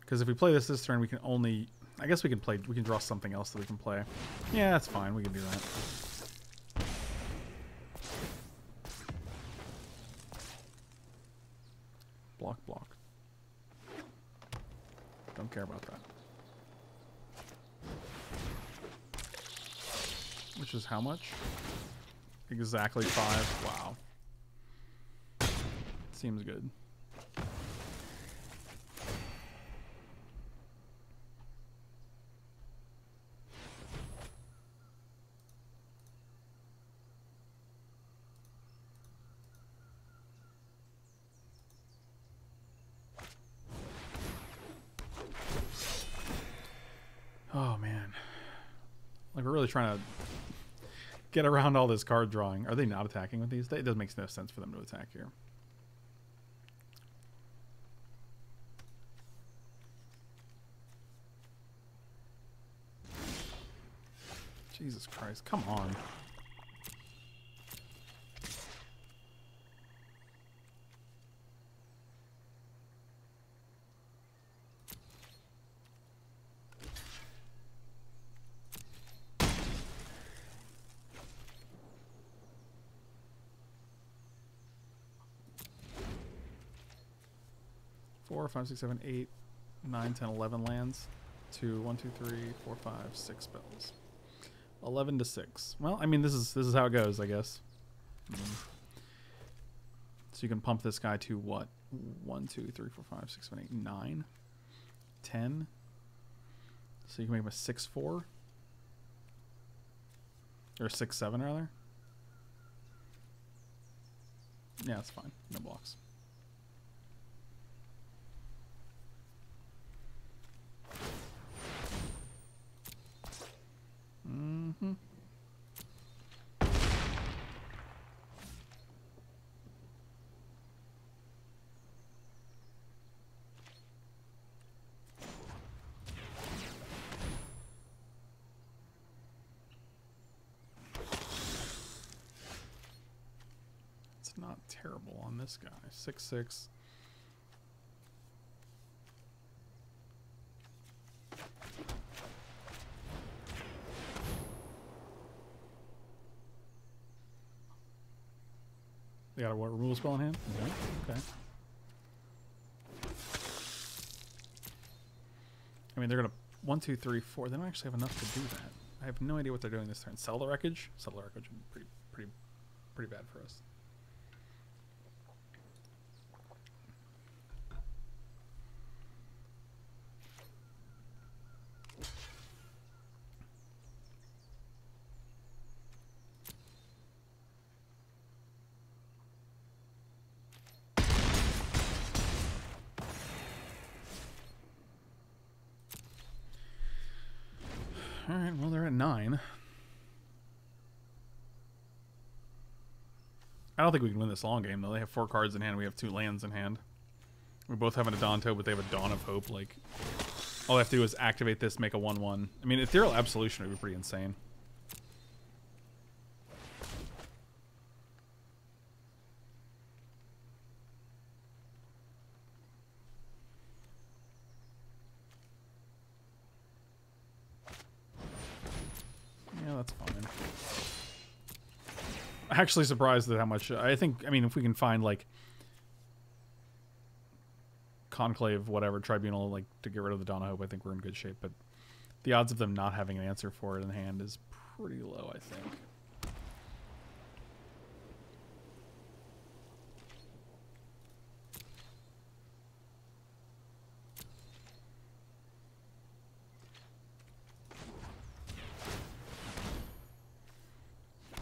Because if we play this this turn, we can only I guess we can play we can draw something else that we can play. Yeah, that's fine. We can do that. Block, block. Don't care about that. Which is how much? Exactly five. Wow. Seems good. Oh man. Like we're really trying to get around all this card drawing. Are they not attacking with these? It doesn't make no sense for them to attack here. Jesus Christ, come on. Four, five, six, seven, eight, nine, ten, eleven lands. Two, one, two, three, four, five, six spells. Eleven to six. Well, I mean, this is this is how it goes, I guess. Mm. So you can pump this guy to what? One, two, three, four, five, six, seven, eight, nine, ten. So you can make him a six, four, or six, seven, rather. Yeah, that's fine. No blocks. Mm-hmm. It's not terrible on this guy. Six six. Got a what removal spell in hand? Okay. I mean, they're gonna one, two, three, four. They don't actually have enough to do that. I have no idea what they're doing this turn. Sell the wreckage. Sell the wreckage would be pretty, pretty, pretty bad for us. All right, well, they're at nine. I don't think we can win this long game, though. They have four cards in hand. We have two lands in hand. We both have an Adanto, but they have a Dawn of Hope. Like, all they have to do is activate this, make a 1-1. I mean, Ethereal Absolution would be pretty insane. Yeah, that's fine. Actually surprised at how much I think I mean if we can find like conclave whatever tribunal like to get rid of the of Hope I think we're in good shape but the odds of them not having an answer for it in hand is pretty low I think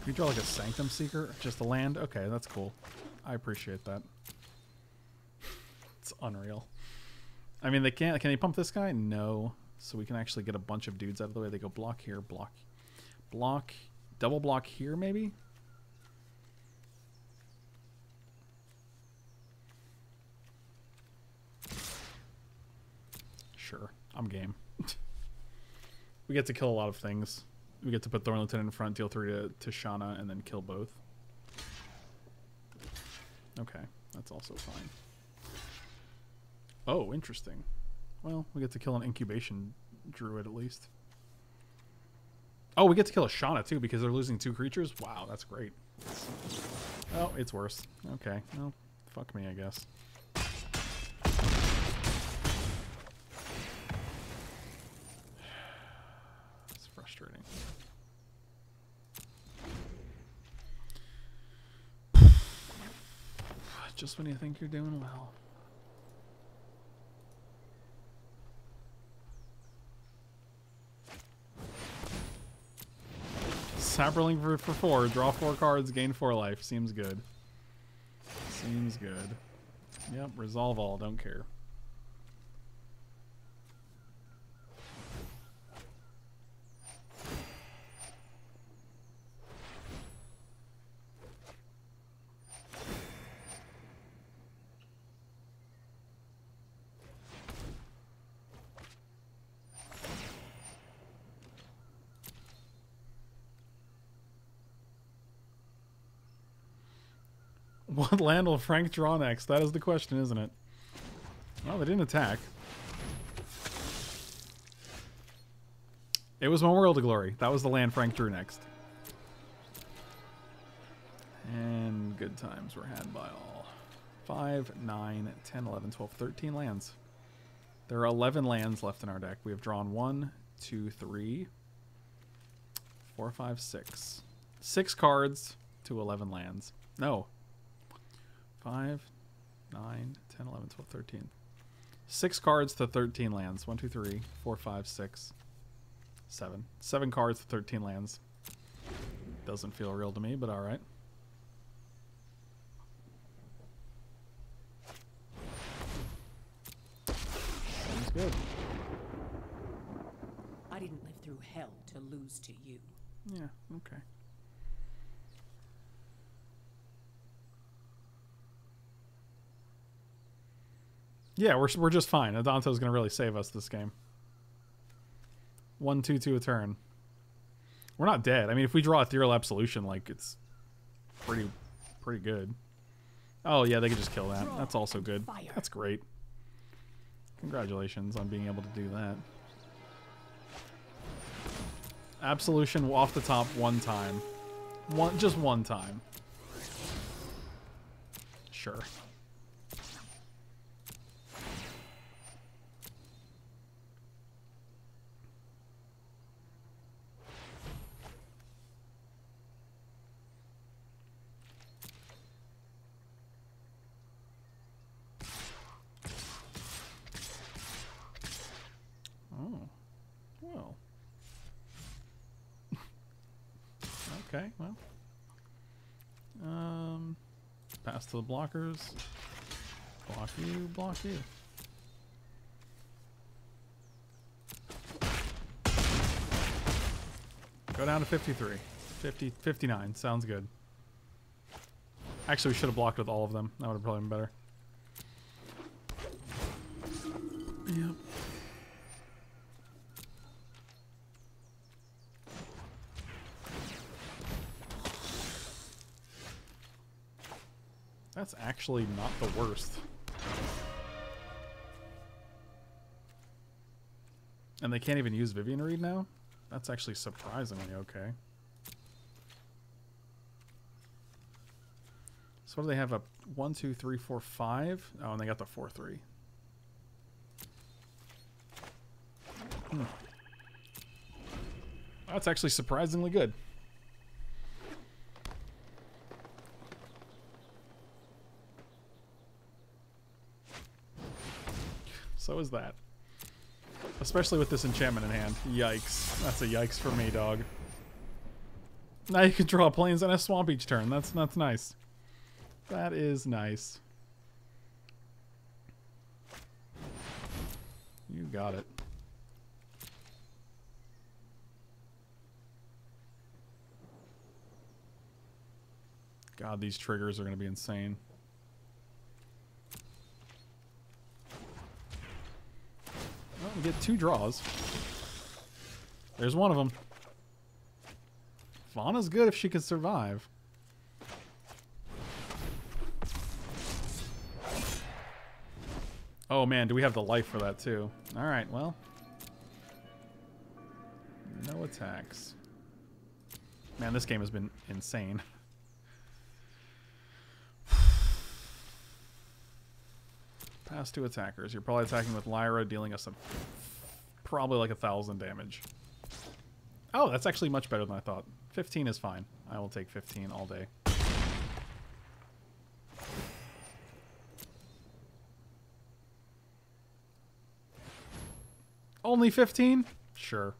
you draw like a Sanctum Seeker? Just a land? Okay, that's cool. I appreciate that. it's unreal. I mean, they can't. Can they pump this guy? No. So we can actually get a bunch of dudes out of the way. They go block here, block, block, double block here, maybe. Sure, I'm game. we get to kill a lot of things. We get to put Thorn Lieutenant in front, deal three to, to Shanna, and then kill both. Okay, that's also fine. Oh, interesting. Well, we get to kill an incubation druid at least. Oh, we get to kill a Shanna too because they're losing two creatures? Wow, that's great. Oh, it's worse. Okay, well, fuck me, I guess. It's frustrating. Just when you think you're doing well. Saproling for, for four, draw four cards, gain four life. Seems good. Seems good. Yep, resolve all, don't care. What land will Frank draw next? That is the question, isn't it? Well, they didn't attack. It was Memorial to Glory. That was the land Frank drew next. And good times were had by all. 5, 9, 10, 11, 12, 13 lands. There are 11 lands left in our deck. We have drawn 1, 2, 3, 4, 5, 6. 6 cards to 11 lands. No, 5, 9, 10, 11, 12, 13. Six cards to 13 lands. 1, 2, 3, 4, 5, 6, 7. Seven cards to 13 lands. Doesn't feel real to me, but alright. Sounds good. I didn't live through hell to lose to you. Yeah, okay. Yeah, we're we're just fine. Adanto's gonna really save us this game. One, two, two a turn. We're not dead. I mean, if we draw Ethereal Absolution, like it's pretty, pretty good. Oh yeah, they could just kill that. That's also good. That's great. Congratulations on being able to do that. Absolution off the top one time. One, just one time. Sure. Oh. Well. okay, well. Um pass to the blockers. Block you, block you. Go down to 53. 50, 59. Sounds good. Actually, we should have blocked with all of them. That would have probably been better. Yep. That's actually not the worst. And they can't even use Vivien Reid now? That's actually surprisingly okay. So what do they have up? One, two, three, four, five. Oh, and they got the four, three. Hmm. That's actually surprisingly good. So is that. Especially with this enchantment in hand. Yikes. That's a yikes for me, dog. Now you can draw planes and a swamp each turn. That's that's nice. That is nice. You got it. God, these triggers are going to be insane. We get two draws. There's one of them. Vona's good if she can survive. Oh man, do we have the life for that too? Alright, well. No attacks. Man, this game has been insane. Pass two attackers. You're probably attacking with Lyra, dealing us a, probably like a thousand damage. Oh, that's actually much better than I thought. 15 is fine. I will take 15 all day. Only 15? Sure.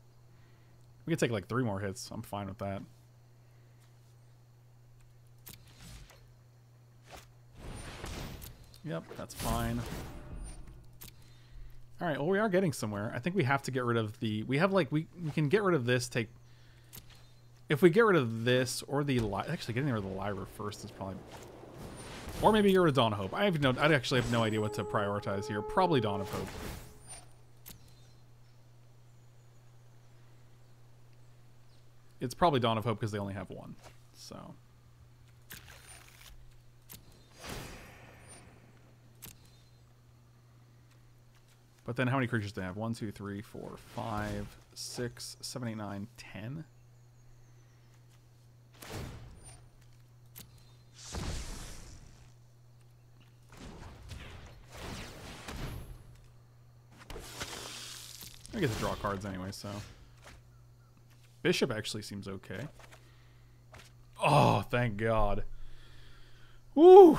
We could take like three more hits. I'm fine with that. Yep, that's fine. All right, well, we are getting somewhere. I think we have to get rid of the... We have, like, we, we can get rid of this, take... If we get rid of this, or the... Actually, getting rid of the Lyra first is probably... Or maybe get rid of Dawn of Hope. I have no... I actually have no idea what to prioritize here. Probably Dawn of Hope. It's probably Dawn of Hope because they only have one. So... But then how many creatures do they have? One, two, three, four, five, six, seven, eight, nine, ten. I get to draw cards anyway, so. Bishop actually seems okay. Oh, thank God. Woo!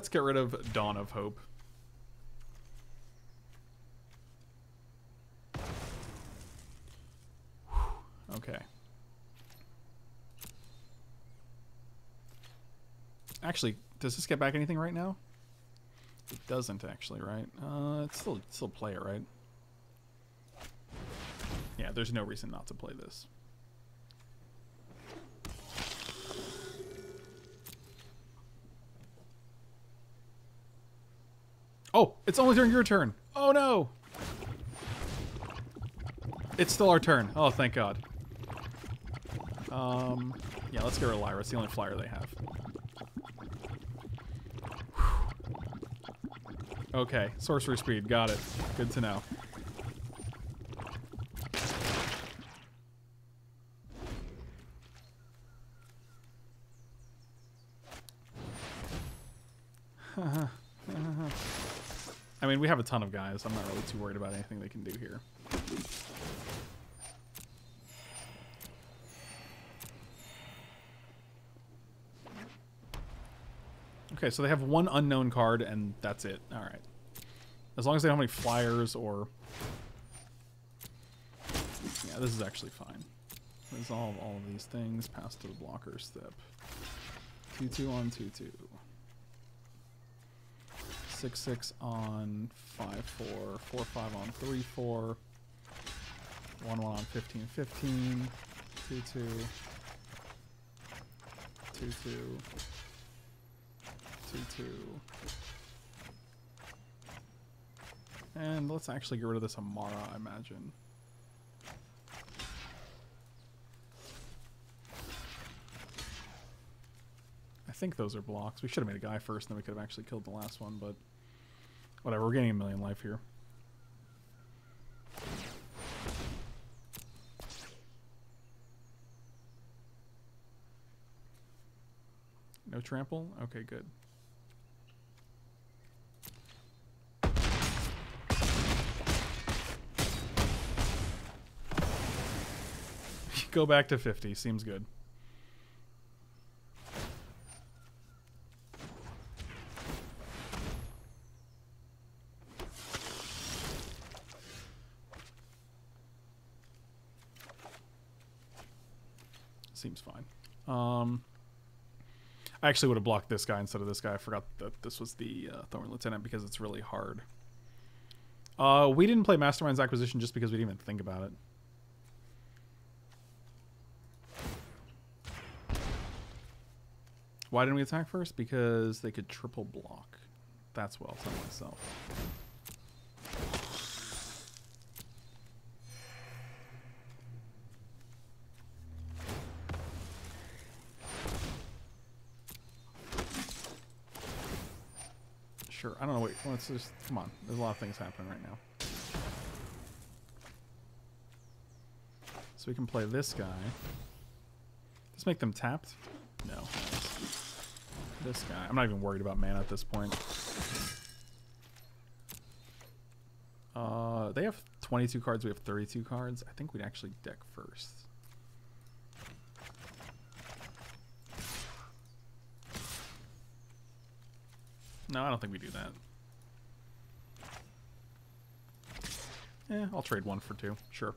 Let's get rid of Dawn of Hope. Okay. Actually, does this get back anything right now? It doesn't actually, right? Uh, it's still still play it, right? Yeah, there's no reason not to play this. Oh, it's only during your turn. Oh no. It's still our turn. Oh, thank God. Um, yeah, let's get rid of Lyra. It's the only flyer they have. Okay, sorcery speed. Got it. Good to know. I mean, we have a ton of guys. I'm not really too worried about anything they can do here. Okay, so they have one unknown card, and that's it. All right. As long as they don't have any flyers or... Yeah, this is actually fine. Resolve all of these things. Pass to the blocker step. 2-2 on 2-2. 6-6 on 5-4. 4-5 on 3-4. 1-1 on 15-15. 2-2. 2-2. 2-2. And let's actually get rid of this Emmara, I imagine. I think those are blocks. We should have made a guy first, then we could have actually killed the last one, but whatever. We're getting a million life here. No trample? Okay, good. Go back to 50. Seems good. seems fine. Um, I actually would have blocked this guy instead of this guy. I forgot that this was the uh, Thorn Lieutenant because it's really hard. Uh, we didn't play Mastermind's Acquisition just because we didn't even think about it. Why didn't we attack first? Because they could triple block. That's what I'll tell myself. Sure. I don't know. Wait. Let's just come on. There's a lot of things happening right now. So we can play this guy. Let's make them tapped. No. This guy. I'm not even worried about mana at this point. Uh, they have 22 cards. We have 32 cards. I think we'd actually deck first. No, I don't think we do that. Yeah, I'll trade one for two. Sure.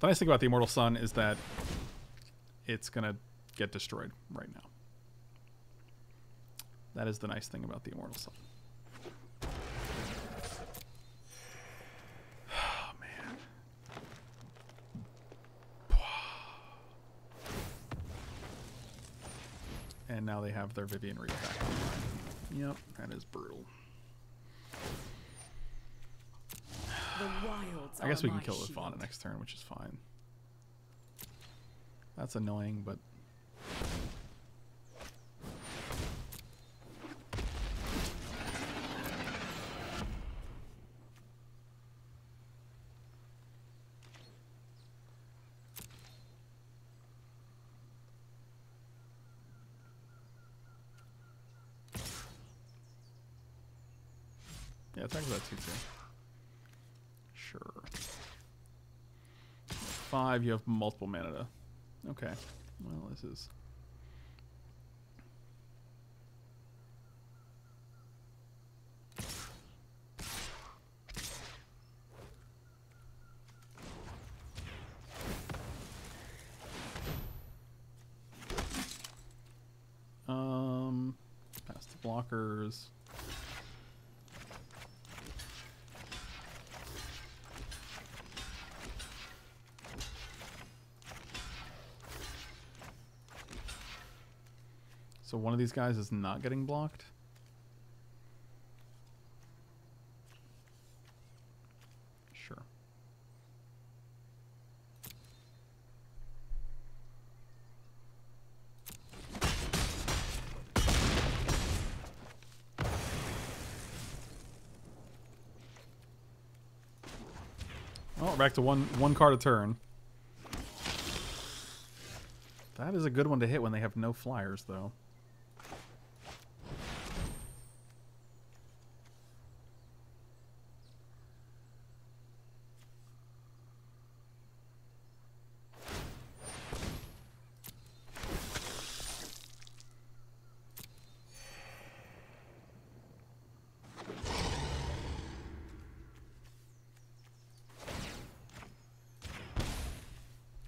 The nice thing about the Immortal Sun is that it's going to get destroyed right now. That is the nice thing about the Immortal Sun. Oh, man. And now they have their Vivien Reid back. Yep, that is brutal. The wilds I guess we can my kill the Fauna next turn, which is fine. That's annoying, but... Yeah, attack with that 2 too. Sure. Five, you have multiple mana. Okay. Well, this is... Um, past the blockers. So one of these guys is not getting blocked. Sure. Oh, back to one one card a turn. That is a good one to hit when they have no flyers, though.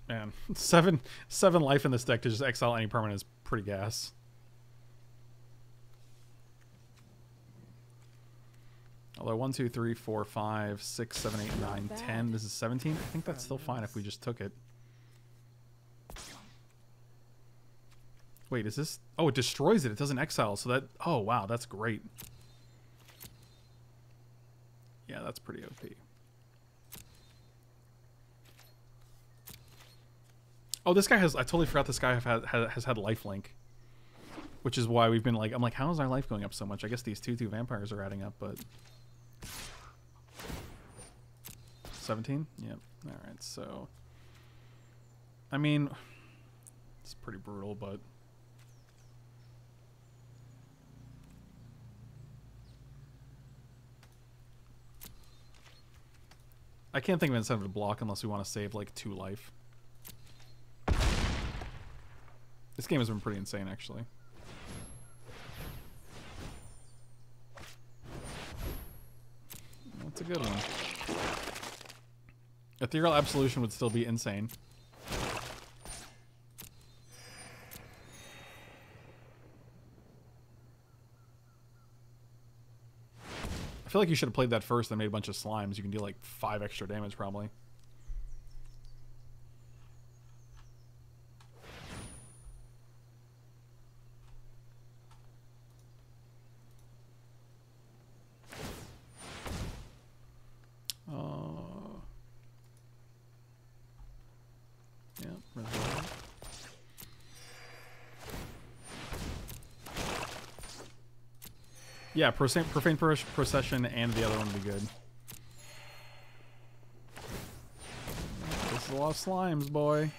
Man, seven seven life in this deck to just exile any permanent is pretty gas. Although one, two, three, four, five, six, seven, eight, nine, ten. This is seventeen. I think that's still fine if we just took it. Wait, is this? Oh, it destroys it. It doesn't exile. So that. Oh wow, that's great. Yeah, that's pretty OP. Oh, this guy has. I totally forgot this guy have had, ha- has had lifelink, which is why we've been like. I'm like, how is our life going up so much? I guess these two two vampires are adding up, but. 17? Yep. All right. So. I mean, it's pretty brutal, but. I can't think of an incentive to block unless we want to save like two life. This game has been pretty insane, actually. That's a good one. Ethereal Absolution would still be insane. I feel like you should have played that first and made a bunch of slimes. You can do like five extra damage probably. Uh, yeah, resolve. Yeah, profane, profane procession and the other one would be good. This is a lot of slimes, boy.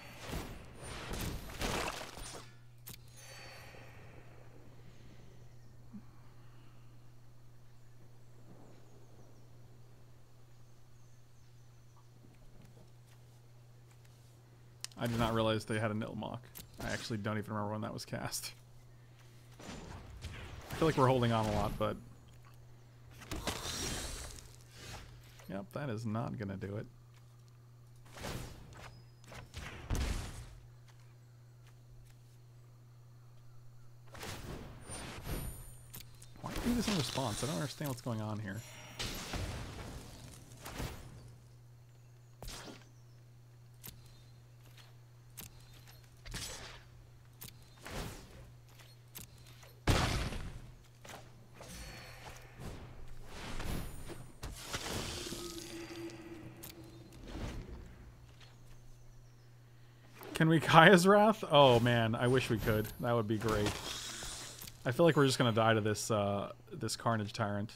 I did not realize they had a Nilmock. I actually don't even remember when that was cast. I feel like we're holding on a lot, but... Yep, that is not gonna do it. Why do this in response? I don't understand what's going on here. Kaya's Wrath? Oh man, I wish we could. That would be great. I feel like we're just gonna die to this uh, this Carnage Tyrant.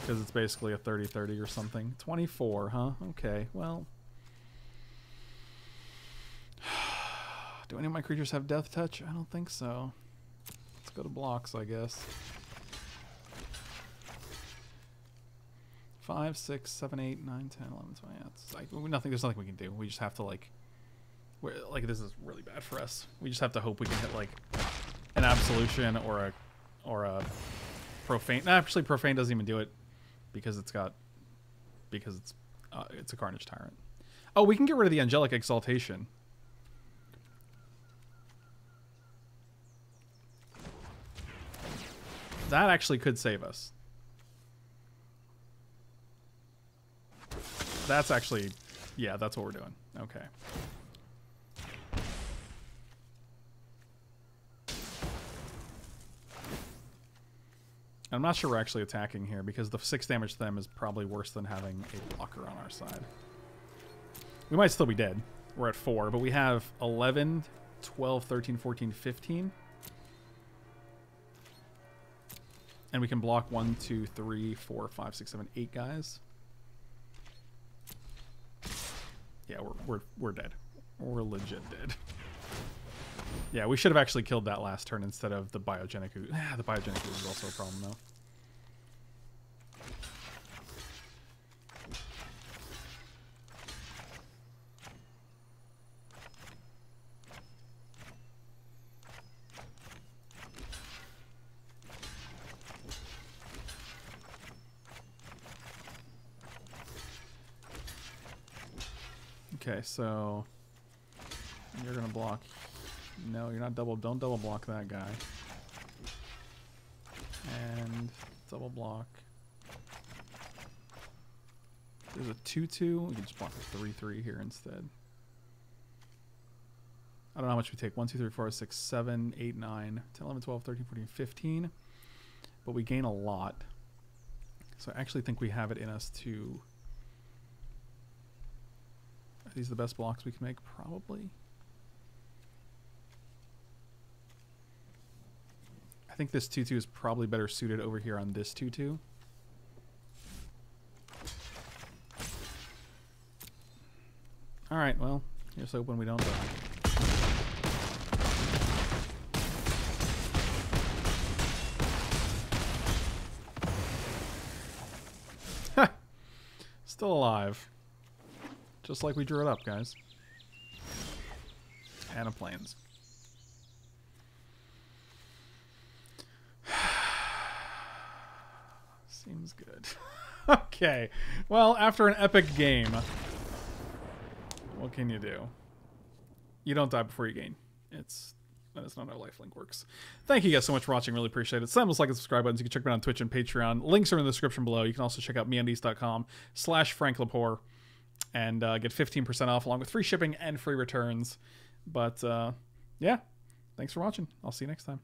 Because it's basically a 30-30 or something. 24, huh? Okay, well. Do any of my creatures have Death Touch? I don't think so. Let's go to blocks, I guess. Five, six, seven, eight, nine, ten, eleven, twelve. Yeah, it's like nothing. There's nothing we can do. We just have to like, we're, like this is really bad for us. We just have to hope we can hit like an absolution or a or a profane. Actually, profane doesn't even do it because it's got because it's uh, it's a carnage tyrant. Oh, we can get rid of the angelic exaltation. That actually could save us. That's actually, yeah, that's what we're doing. Okay. I'm not sure we're actually attacking here because the 6 damage to them is probably worse than having a blocker on our side. We might still be dead. We're at 4, but we have 11, 12, 13, 14, 15. And we can block 1, 2, 3, 4, 5, 6, 7, 8 guys. Yeah, we're we're we're dead. We're legit dead. Yeah, we should have actually killed that last turn instead of the biogenic. Ah, the biogenic ooze is also a problem though. Okay, so you're gonna block. No, you're not double. Don't double block that guy. And double block. There's a 2-2. We can just block a 3-3 here instead. I don't know how much we take. 1, 2, 3, 4, 6, 7, 8, 9, 10, 11, 12, 13, 14, 15. But we gain a lot. So I actually think we have it in us to these are the best blocks we can make? Probably. I think this 2-2 is probably better suited over here on this 2-2. Alright, well, here's hoping we don't die. Still alive. Just like we drew it up, guys. Anna. Seems good. okay. Well, after an epic game, what can you do? You don't die before you gain. It's that is not how lifelink works. Thank you guys so much for watching. Really appreciate it. Slam those like and subscribe buttons. You can check me out on Twitch and Patreon. Links are in the description below. You can also check out meundies.com slash Frank Lepore and uh, get 15% off along with free shipping and free returns. But uh, yeah, thanks for watching. I'll see you next time.